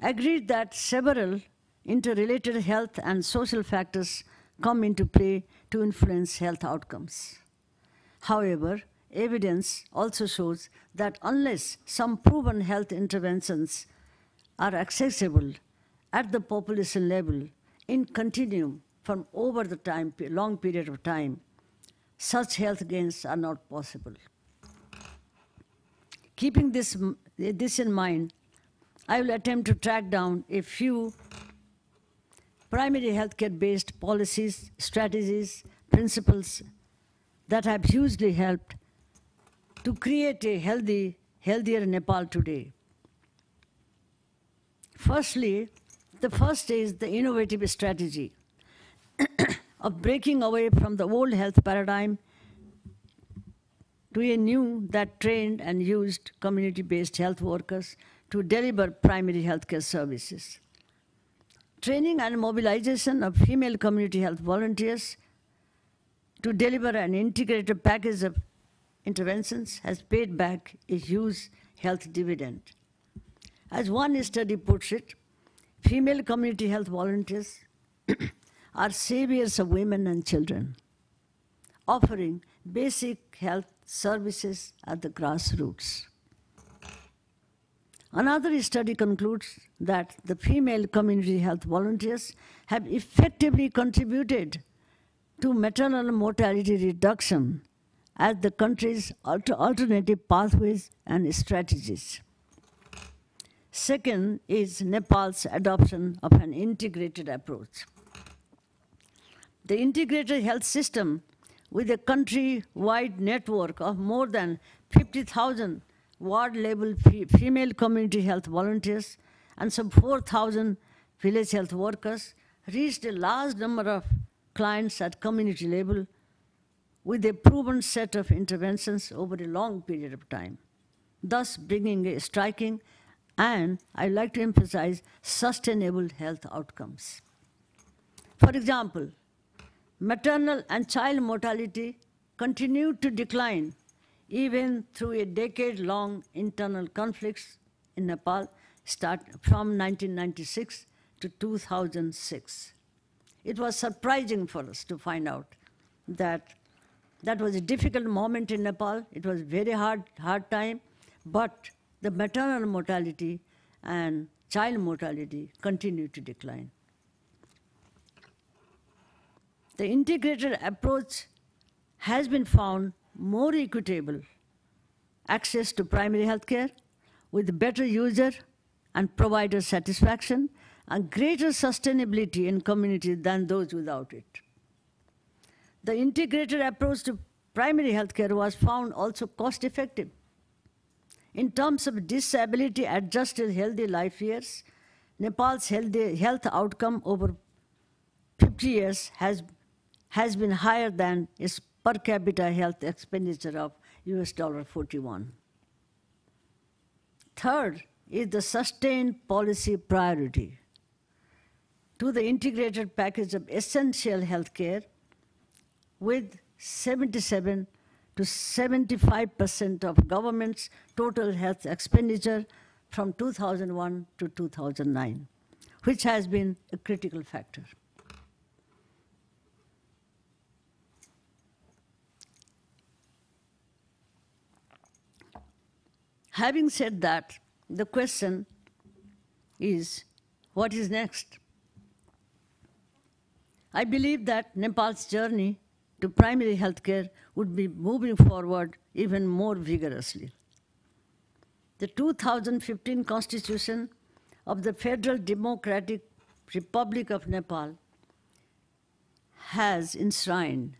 Agreed that several interrelated health and social factors come into play to influence health outcomes. However, evidence also shows that unless some proven health interventions are accessible at the population level in continuum from over the time, long period of time, such health gains are not possible. Keeping this, this in mind, I will attempt to track down a few primary healthcare based policies, strategies, principles that have hugely helped to create a healthy, healthier Nepal today. Firstly, the first is the innovative strategy of breaking away from the old health paradigm to a new that trained and used community based health workers to deliver primary healthcare services. Training and mobilization of female community health volunteers to deliver an integrated package of interventions has paid back a huge health dividend. As one study puts it, female community health volunteers are saviors of women and children, offering basic health services at the grassroots. Another study concludes that the female community health volunteers have effectively contributed to maternal mortality reduction as the country's alter alternative pathways and strategies. Second is Nepal's adoption of an integrated approach. The integrated health system, with a country-wide network of more than 50,000 ward-level female community health volunteers and some 4,000 village health workers, reached a large number of clients at community level with a proven set of interventions over a long period of time, thus bringing a striking and, I'd like to emphasize, sustainable health outcomes. For example, maternal and child mortality continued to decline even through a decade-long internal conflicts in Nepal start from 1996 to 2006. It was surprising for us to find out that that was a difficult moment in Nepal. It was very hard, hard time, but the maternal mortality and child mortality continued to decline. The integrated approach has been found more equitable access to primary health care with better user and provider satisfaction and greater sustainability in communities than those without it. The integrated approach to primary health care was found also cost effective. In terms of disability adjusted healthy life years, Nepal's healthy, health outcome over 50 years has, has been higher than its per capita health expenditure of US dollar 41. Third is the sustained policy priority to the integrated package of essential health care with 77 to 75% of government's total health expenditure from 2001 to 2009, which has been a critical factor. Having said that, the question is what is next? I believe that Nepal's journey to primary health care would be moving forward even more vigorously. The 2015 Constitution of the Federal Democratic Republic of Nepal has enshrined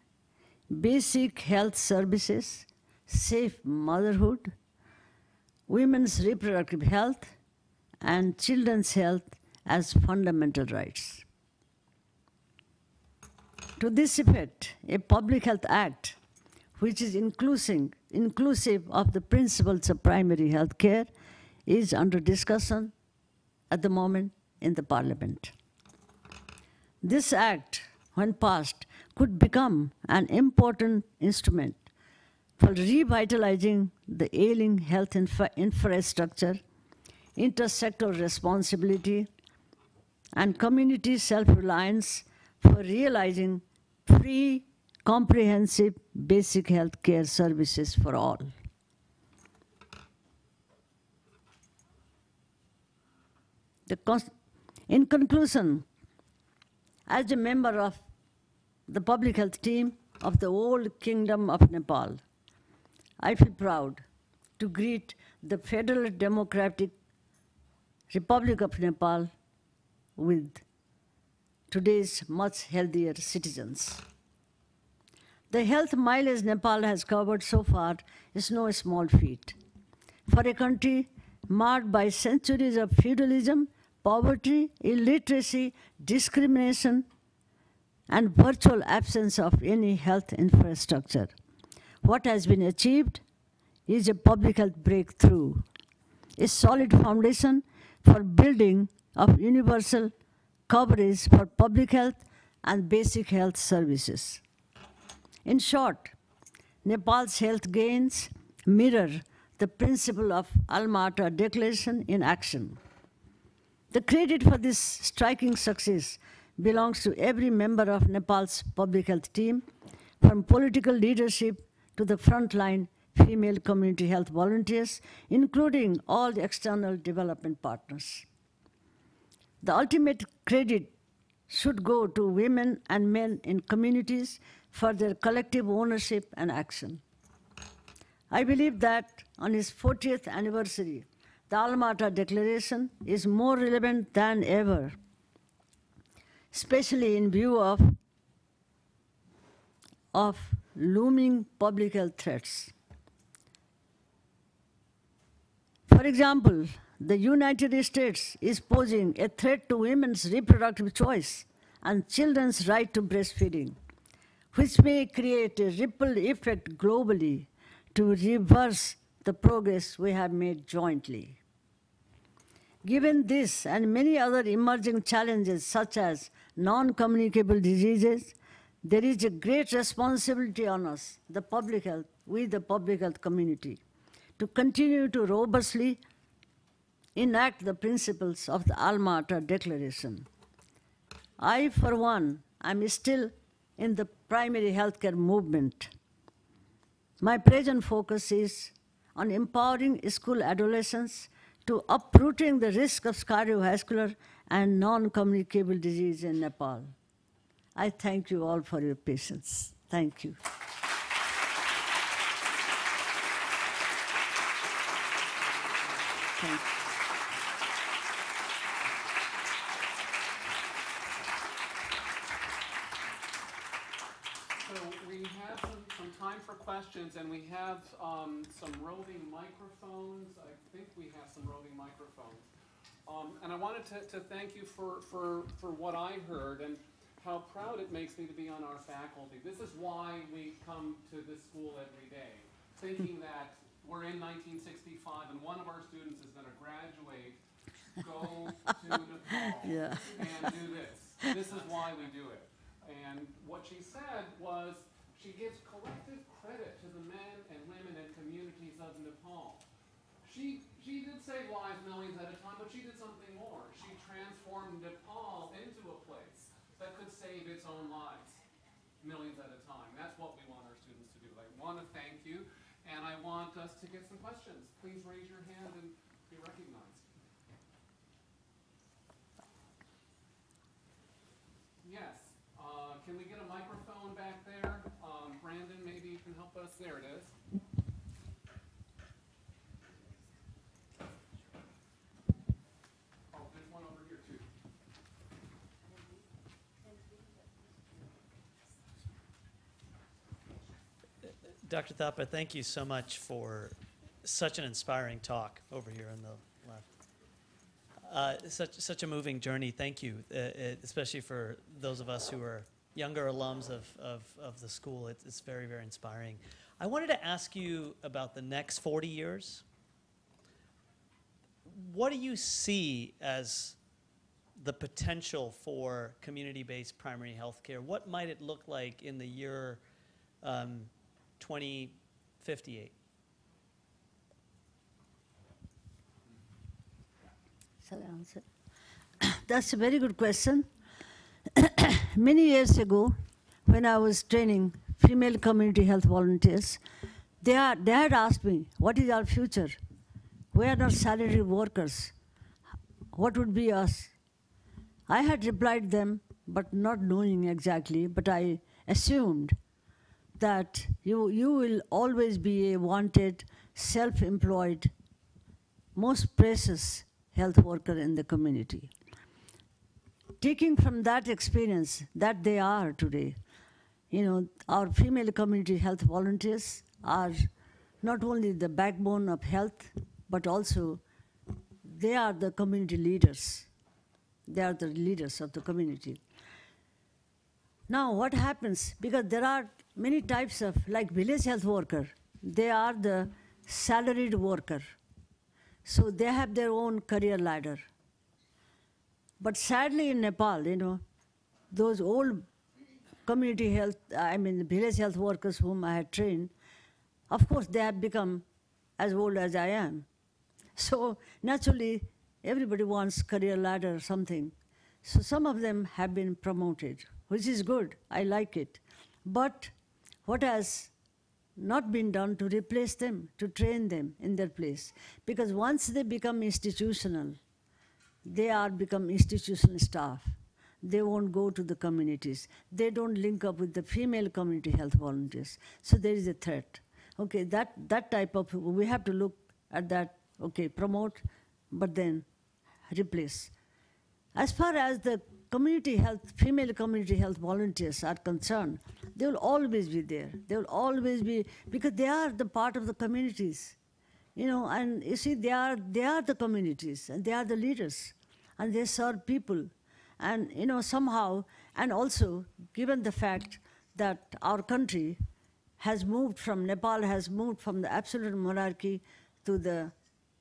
basic health services, safe motherhood, women's reproductive health, and children's health as fundamental rights. To this effect, a Public Health Act, which is inclusive, of the principles of primary health care, is under discussion at the moment in the Parliament. This Act, when passed, could become an important instrument for revitalizing the ailing health infra- infrastructure, intersectoral responsibility, and community self reliance for realizing free, comprehensive basic health care services for all. In conclusion, as a member of the public health team of the old Kingdom of Nepal, I feel proud to greet the Federal Democratic Republic of Nepal with today's much healthier citizens. The health mileage Nepal has covered so far is no small feat. For a country marred by centuries of feudalism, poverty, illiteracy, discrimination, and virtual absence of any health infrastructure, what has been achieved is a public health breakthrough, a solid foundation for building of universal coverage for public health and basic health services. In short, Nepal's health gains mirror the principle of Alma-Ata Declaration in action. The credit for this striking success belongs to every member of Nepal's public health team, from political leadership to the frontline female community health volunteers, including all the external development partners. The ultimate credit should go to women and men in communities for their collective ownership and action. I believe that on his 40th anniversary, the Alma-Ata Declaration is more relevant than ever, especially in view of, of looming public health threats. For example, the United States is posing a threat to women's reproductive choice and children's right to breastfeeding, which may create a ripple effect globally to reverse the progress we have made jointly. Given this and many other emerging challenges, such as non communicable diseases, there is a great responsibility on us, the public health, we, the public health community, to continue to robustly enact the principles of the Alma Ata Declaration. I, for one, am still in the primary healthcare movement. My present focus is on empowering school adolescents to uprooting the risk of cardiovascular and non-communicable disease in Nepal. I thank you all for your patience. Thank you. Thank you. So we have some, some time for questions, and we have um, some roving microphones. I think we have some roving microphones. Um, And I wanted to, to thank you for, for, for what I heard and how proud it makes me to be on our faculty. This is why we come to this school every day, thinking that we're in 1965 and one of our students is going to graduate, go to Nepal, Yeah. and do this. This is why we do it. And what she said was, she gives collective credit to the men and women and communities of Nepal. She, she did save lives millions at a time, but she did something more. She transformed Nepal into a place that could save its own lives millions at a time. That's what we want our students to do. I want to thank you, and I want us to get some questions. Please raise your hand and be recognized. Yes, uh, can we get a microphone back there? Um, Brandon, maybe you can help us. There it is. Oh, there's one over here too. Dr. Thapa, thank you so much for such an inspiring talk over here on the left. Uh, such such a moving journey. Thank you, uh, it, especially for those of us who are younger alums of, of, of the school. It, it's very very inspiring. I wanted to ask you about the next 40 years. What do you see as the potential for community-based primary health care? What might it look like in the year um, 2058? Shall I answer? That's a very good question. Many years ago, when I was training female community health volunteers, they, are, they had asked me, What is our future? We are not salaried workers. What would be us? I had replied them, but not knowing exactly, but I assumed that you, you will always be a wanted, self employed, most precious health worker in the community. Taking from that experience that they are today, you know, our female community health volunteers are not only the backbone of health, but also they are the community leaders. They are the leaders of the community. Now, what happens? Because there are many types of, like village health worker, they are the salaried worker. So they have their own career ladder. But sadly, in Nepal, you know, those old community health, I mean, village health workers whom I had trained, of course, they have become as old as I am. So naturally, everybody wants career ladder or something. So some of them have been promoted, which is good. I like it. But what has not been done to replace them, to train them in their place? Because once they become institutional, they are become institutional staff. They won't go to the communities. They don't link up with the female community health volunteers. So there is a threat. Okay, that, that type of, we have to look at that, okay, promote but then replace. As far as the community health, female community health volunteers are concerned, they will always be there. They will always be, because they are the part of the communities. You know, and you see, they are, they are the communities and they are the leaders and they serve people. And, you know, somehow, and also, given the fact that our country has moved from, Nepal has moved from the absolute monarchy to the,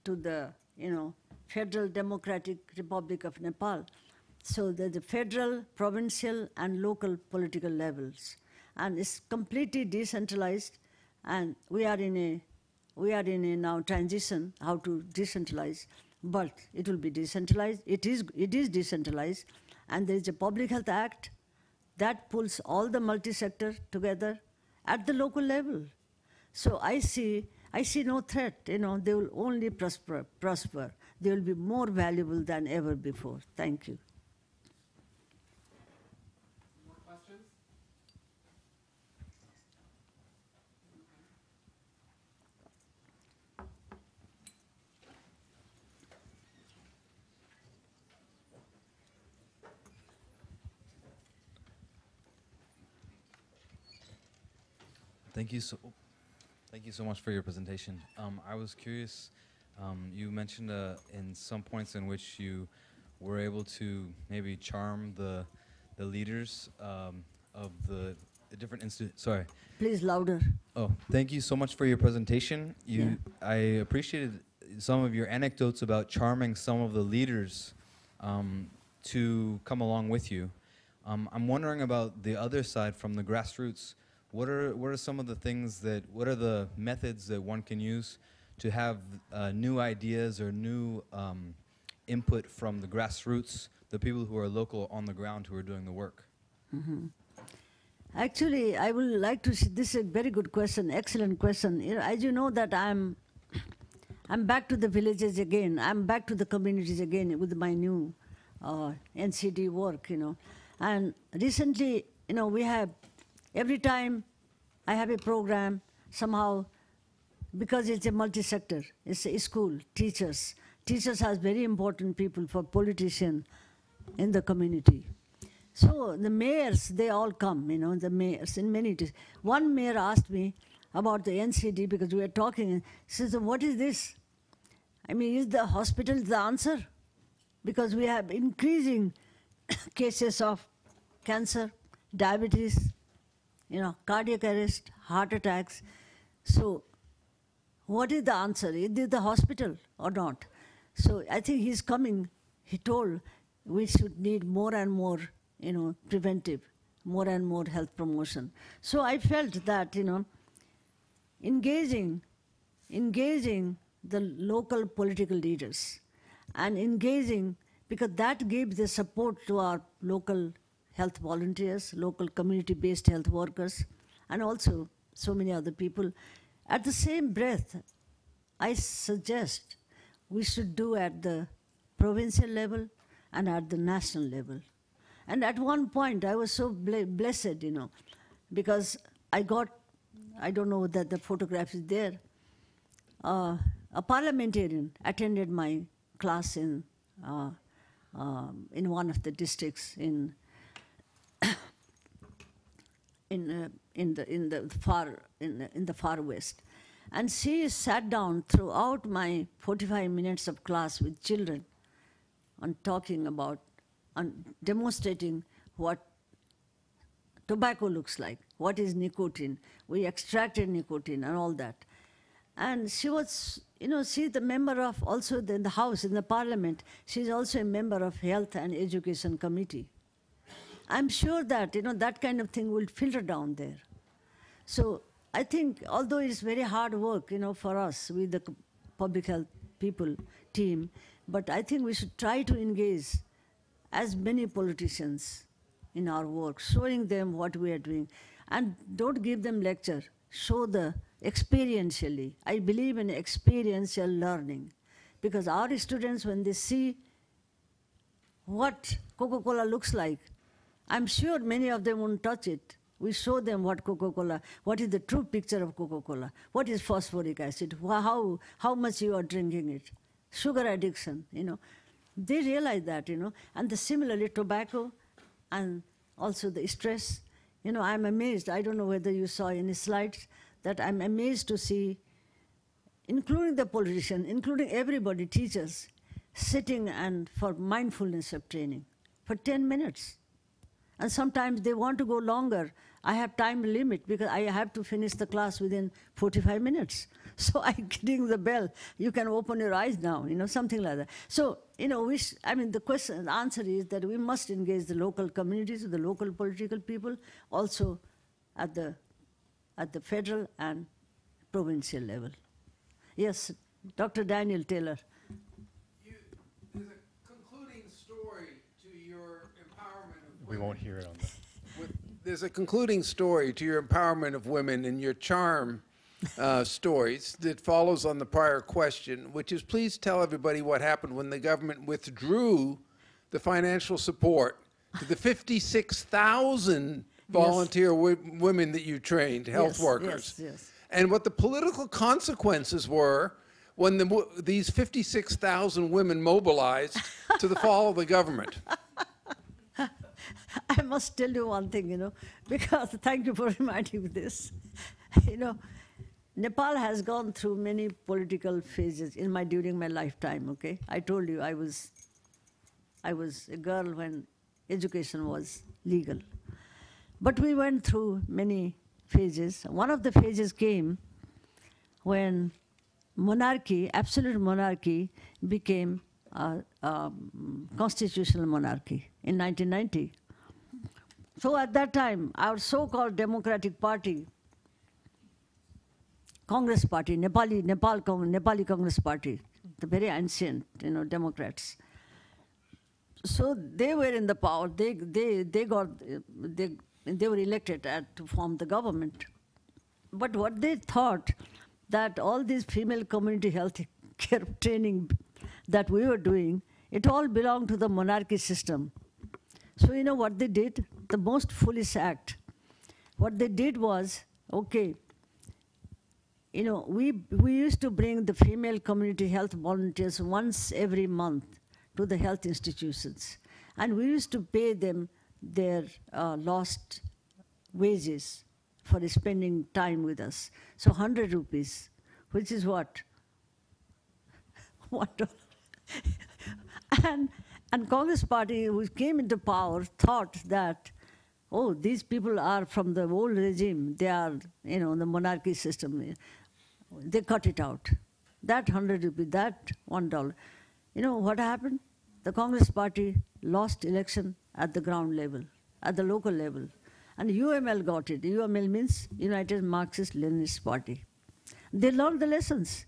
to the, you know, Federal Democratic Republic of Nepal. So there's the federal, provincial, and local political levels. And it's completely decentralized, and we are in a we are in a now transition how to decentralize, but it will be decentralized. It is it is decentralized, and there is a Public Health Act that pulls all the multi-sector together at the local level. So I see I see no threat. You know, they will only prosper. Prosper. They will be more valuable than ever before. Thank you. Thank you so. Thank you so much for your presentation. Um, I was curious. Um, you mentioned uh, in some points in which you were able to maybe charm the the leaders um, of the, different institute. Sorry. Please louder. Oh, thank you so much for your presentation. You, I appreciated some of your anecdotes about charming some of the leaders um, to come along with you. Um, I'm wondering about the other side from the grassroots. What are what are some of the things that what are the methods that one can use to have uh, new ideas or new um, input from the grassroots, the people who are local on the ground who are doing the work? Actually, I would like to. See, this is a very good question, excellent question. You know, as you know that I'm, I'm back to the villages again. I'm back to the communities again with my new uh, NCD work. You know, and recently, you know, we have every time I have a program somehow because it's a multi-sector. It's a school, teachers. Teachers has very important people for politician in the community. So the mayors, they all come, you know, the mayors in many. dis- One mayor asked me about the NCD because we were talking. He says, "What is this? I mean, is the hospital the answer? Because we have increasing cases of cancer, diabetes, you know, cardiac arrest, heart attacks. So, what is the answer? Is it the hospital or not? So, I think he's coming. He told we should need more and more, you know, preventive, more and more health promotion. So, I felt that, you know, engaging, engaging the local political leaders and engaging because that gives the support to our local health volunteers, local community based health workers, and also so many other people. At the same breath, I suggest we should do at the provincial level and at the national level. And at one point, I was so ble- blessed, you know, because I got, I don't know that the photograph is there, uh, a parliamentarian attended my class in, uh, um, in one of the districts in, in, uh, in, the, in the far in, the- in the far west. And she sat down throughout my 45 minutes of class with children on talking about on demonstrating what tobacco looks like what is nicotine. We extracted nicotine and all that. And she was you know she's the member of also in the house in the parliament she's also a member of health and education committee I'm sure that you know that kind of thing will filter down there. So I think although it's very hard work, you know, for us with the public health people team, but I think we should try to engage as many politicians in our work, showing them what we are doing, and don't give them lecture. Show the experientially. I believe in experiential learning, because our students when they see what Coca Cola looks like. I'm sure many of them won't touch it. We show them what Coca Cola, what is the true picture of Coca Cola, what is phosphoric acid, how, how much you are drinking it. sugar addiction, you know. They realize that, you know, and the similarly tobacco and also the stress. You know, I'm amazed. I don't know whether you saw any slides that I'm amazed to see, including the politician, including everybody, teachers, sitting and for mindfulness of training for 10 minutes. And sometimes they want to go longer. I have time limit because I have to finish the class within 45 minutes. So I ring the bell. You can open your eyes now, you know, something like that. So, you know, we I mean, the question, the answer is that we must engage the local communities, the local political people, also at the, at the federal and provincial level. Yes, Dr. Daniel Taylor. You, there's a concluding story to your empowerment of We won't hear it on the. There's a concluding story to your empowerment of women and your charm uh, stories that follows on the prior question, which is please tell everybody what happened when the government withdrew the financial support to the 56,000 volunteer wi- women that you trained, health Yes, workers, yes, yes. and what the political consequences were when the, mo- these 56,000 women mobilized to the fall of the government. I must tell you one thing, you know, because thank you for reminding me this. You know, Nepal has gone through many political phases in my during my lifetime. Okay, I told you I was, I was a girl when education was legal, but we went through many phases. One of the phases came when monarchy, absolute monarchy, became a, a constitutional monarchy in 1990. So at that time, our so-called Democratic Party, Congress Party, Nepali, Nepal, Nepali Congress Party, the very ancient, you know, Democrats. So they were in the power. They, they, they got, they, they were elected at, to form the government. But what they thought that all this female community health care training that we were doing, it all belonged to the monarchy system. So you know what they did? The most foolish act. What they did was, okay, you know, we, we used to bring the female community health volunteers once every month to the health institutions. And we used to pay them their uh, lost wages for spending time with us. So 100 rupees, which is what? What? and, and Congress party, who came into power, thought that, oh, these people are from the old regime. They are, you know, the monarchy system. They cut it out. That 100 rupee, that $1. You know what happened? The Congress party lost election at the ground level, at the local level. And UML got it. UML means United Marxist Leninist Party. They learned the lessons.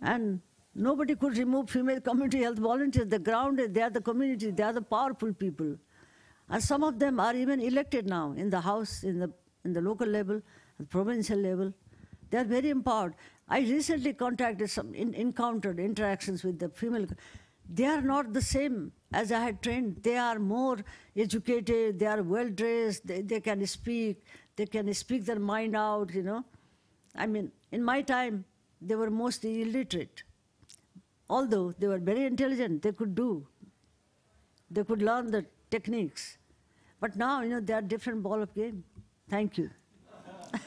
And nobody could remove female community health volunteers. The ground, they are the community, they are the powerful people. And some of them are even elected now in the House, in the, in the local level, the provincial level. They are very empowered. I recently contacted some, in, encountered interactions with the female. They are not the same as I had trained. They are more educated, they are well dressed, they, they can speak, they can speak their mind out, you know. I mean, in my time, they were mostly illiterate. Although they were very intelligent, they could do, they could learn the techniques. But now, you know, they are different ball of game. Thank you.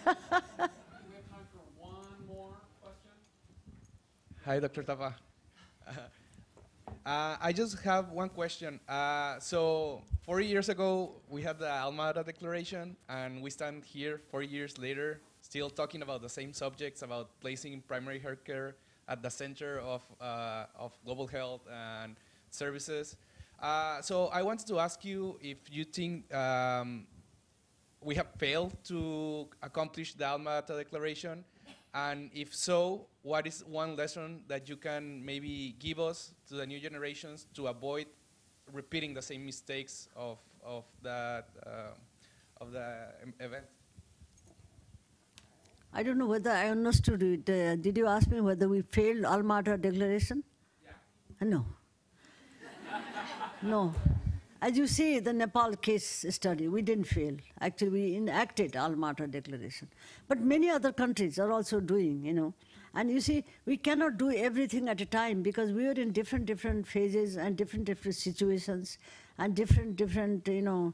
Hi, Dr. Thapa. Uh, I just have one question. Uh, so, four years ago, we had the Alma-Ata Declaration, and we stand here four years later, still talking about the same subjects about placing primary health care at the center of, uh, of global health and services. Uh, so, I wanted to ask you if you think um, we have failed to accomplish the Alma-Ata Declaration? And if so, what is one lesson that you can maybe give us to the new generations to avoid repeating the same mistakes of, of that uh, of the event? I don't know whether I understood it. Uh, did you ask me whether we failed Alma-Ata Declaration? Yeah. No. no. As you see, the Nepal case study, we didn't fail. Actually, we enacted Alma-Ata Declaration. But many other countries are also doing, you know. And you see, we cannot do everything at a time because we are in different, different phases and different, different situations and different, different, you know,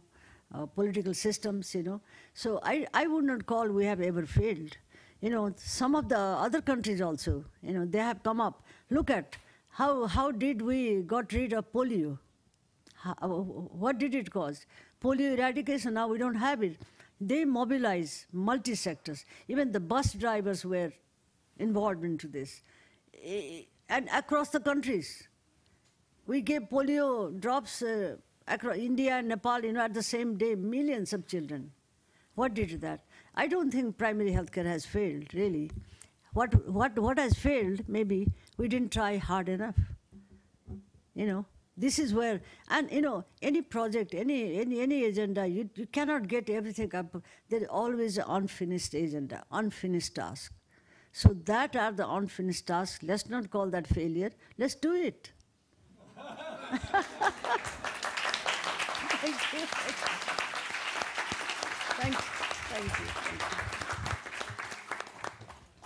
uh, political systems, you know. So I, I would not call we have ever failed. You know, some of the other countries also, you know, they have come up. Look at how, how did we got rid of polio? How, what did it cause? Polio eradication, now we don't have it. They mobilize multi-sectors. Even the bus drivers were involved into this. Eh, And across the countries. We gave polio drops uh, across India and Nepal, you know, at the same day, millions of children. What did that? I don't think primary healthcare has failed, really. What, what, what has failed, maybe we didn't try hard enough. You know, this is where, and you know, any project, any, any, any agenda, you, you cannot get everything up. There is always an unfinished agenda, unfinished task. So that are the unfinished tasks. Let's not call that failure. Let's do it. Thank you. Thank you. Thank you. Thank you.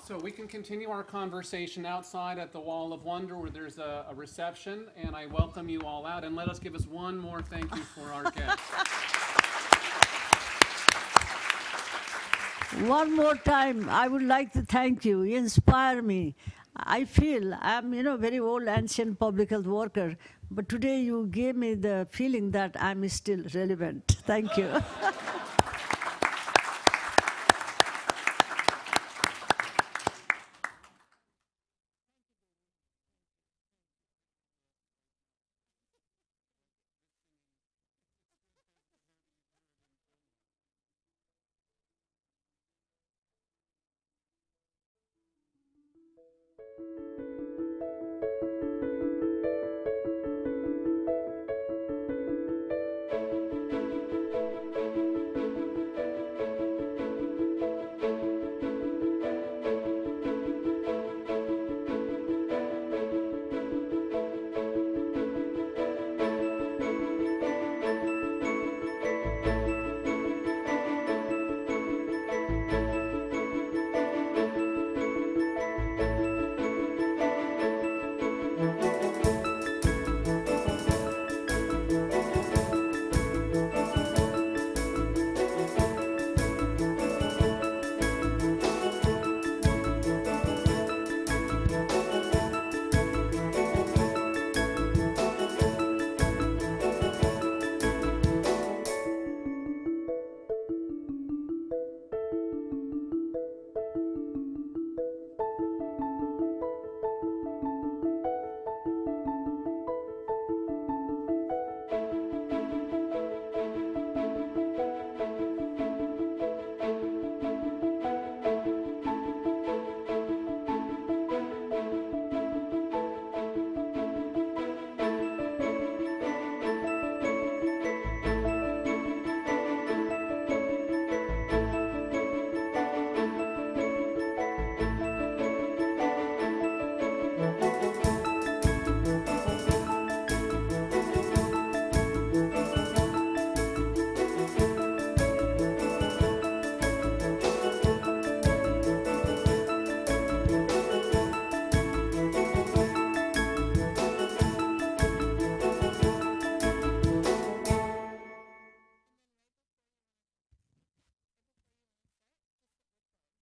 So we can continue our conversation outside at the Wall of Wonder where there's a, a reception, and I welcome you all out. And let us give us one more thank you for our guests. One more time, I would like to thank you. You inspire me. I feel I'm, you know, very old, ancient public health worker, but today you gave me the feeling that I'm still relevant. Thank you.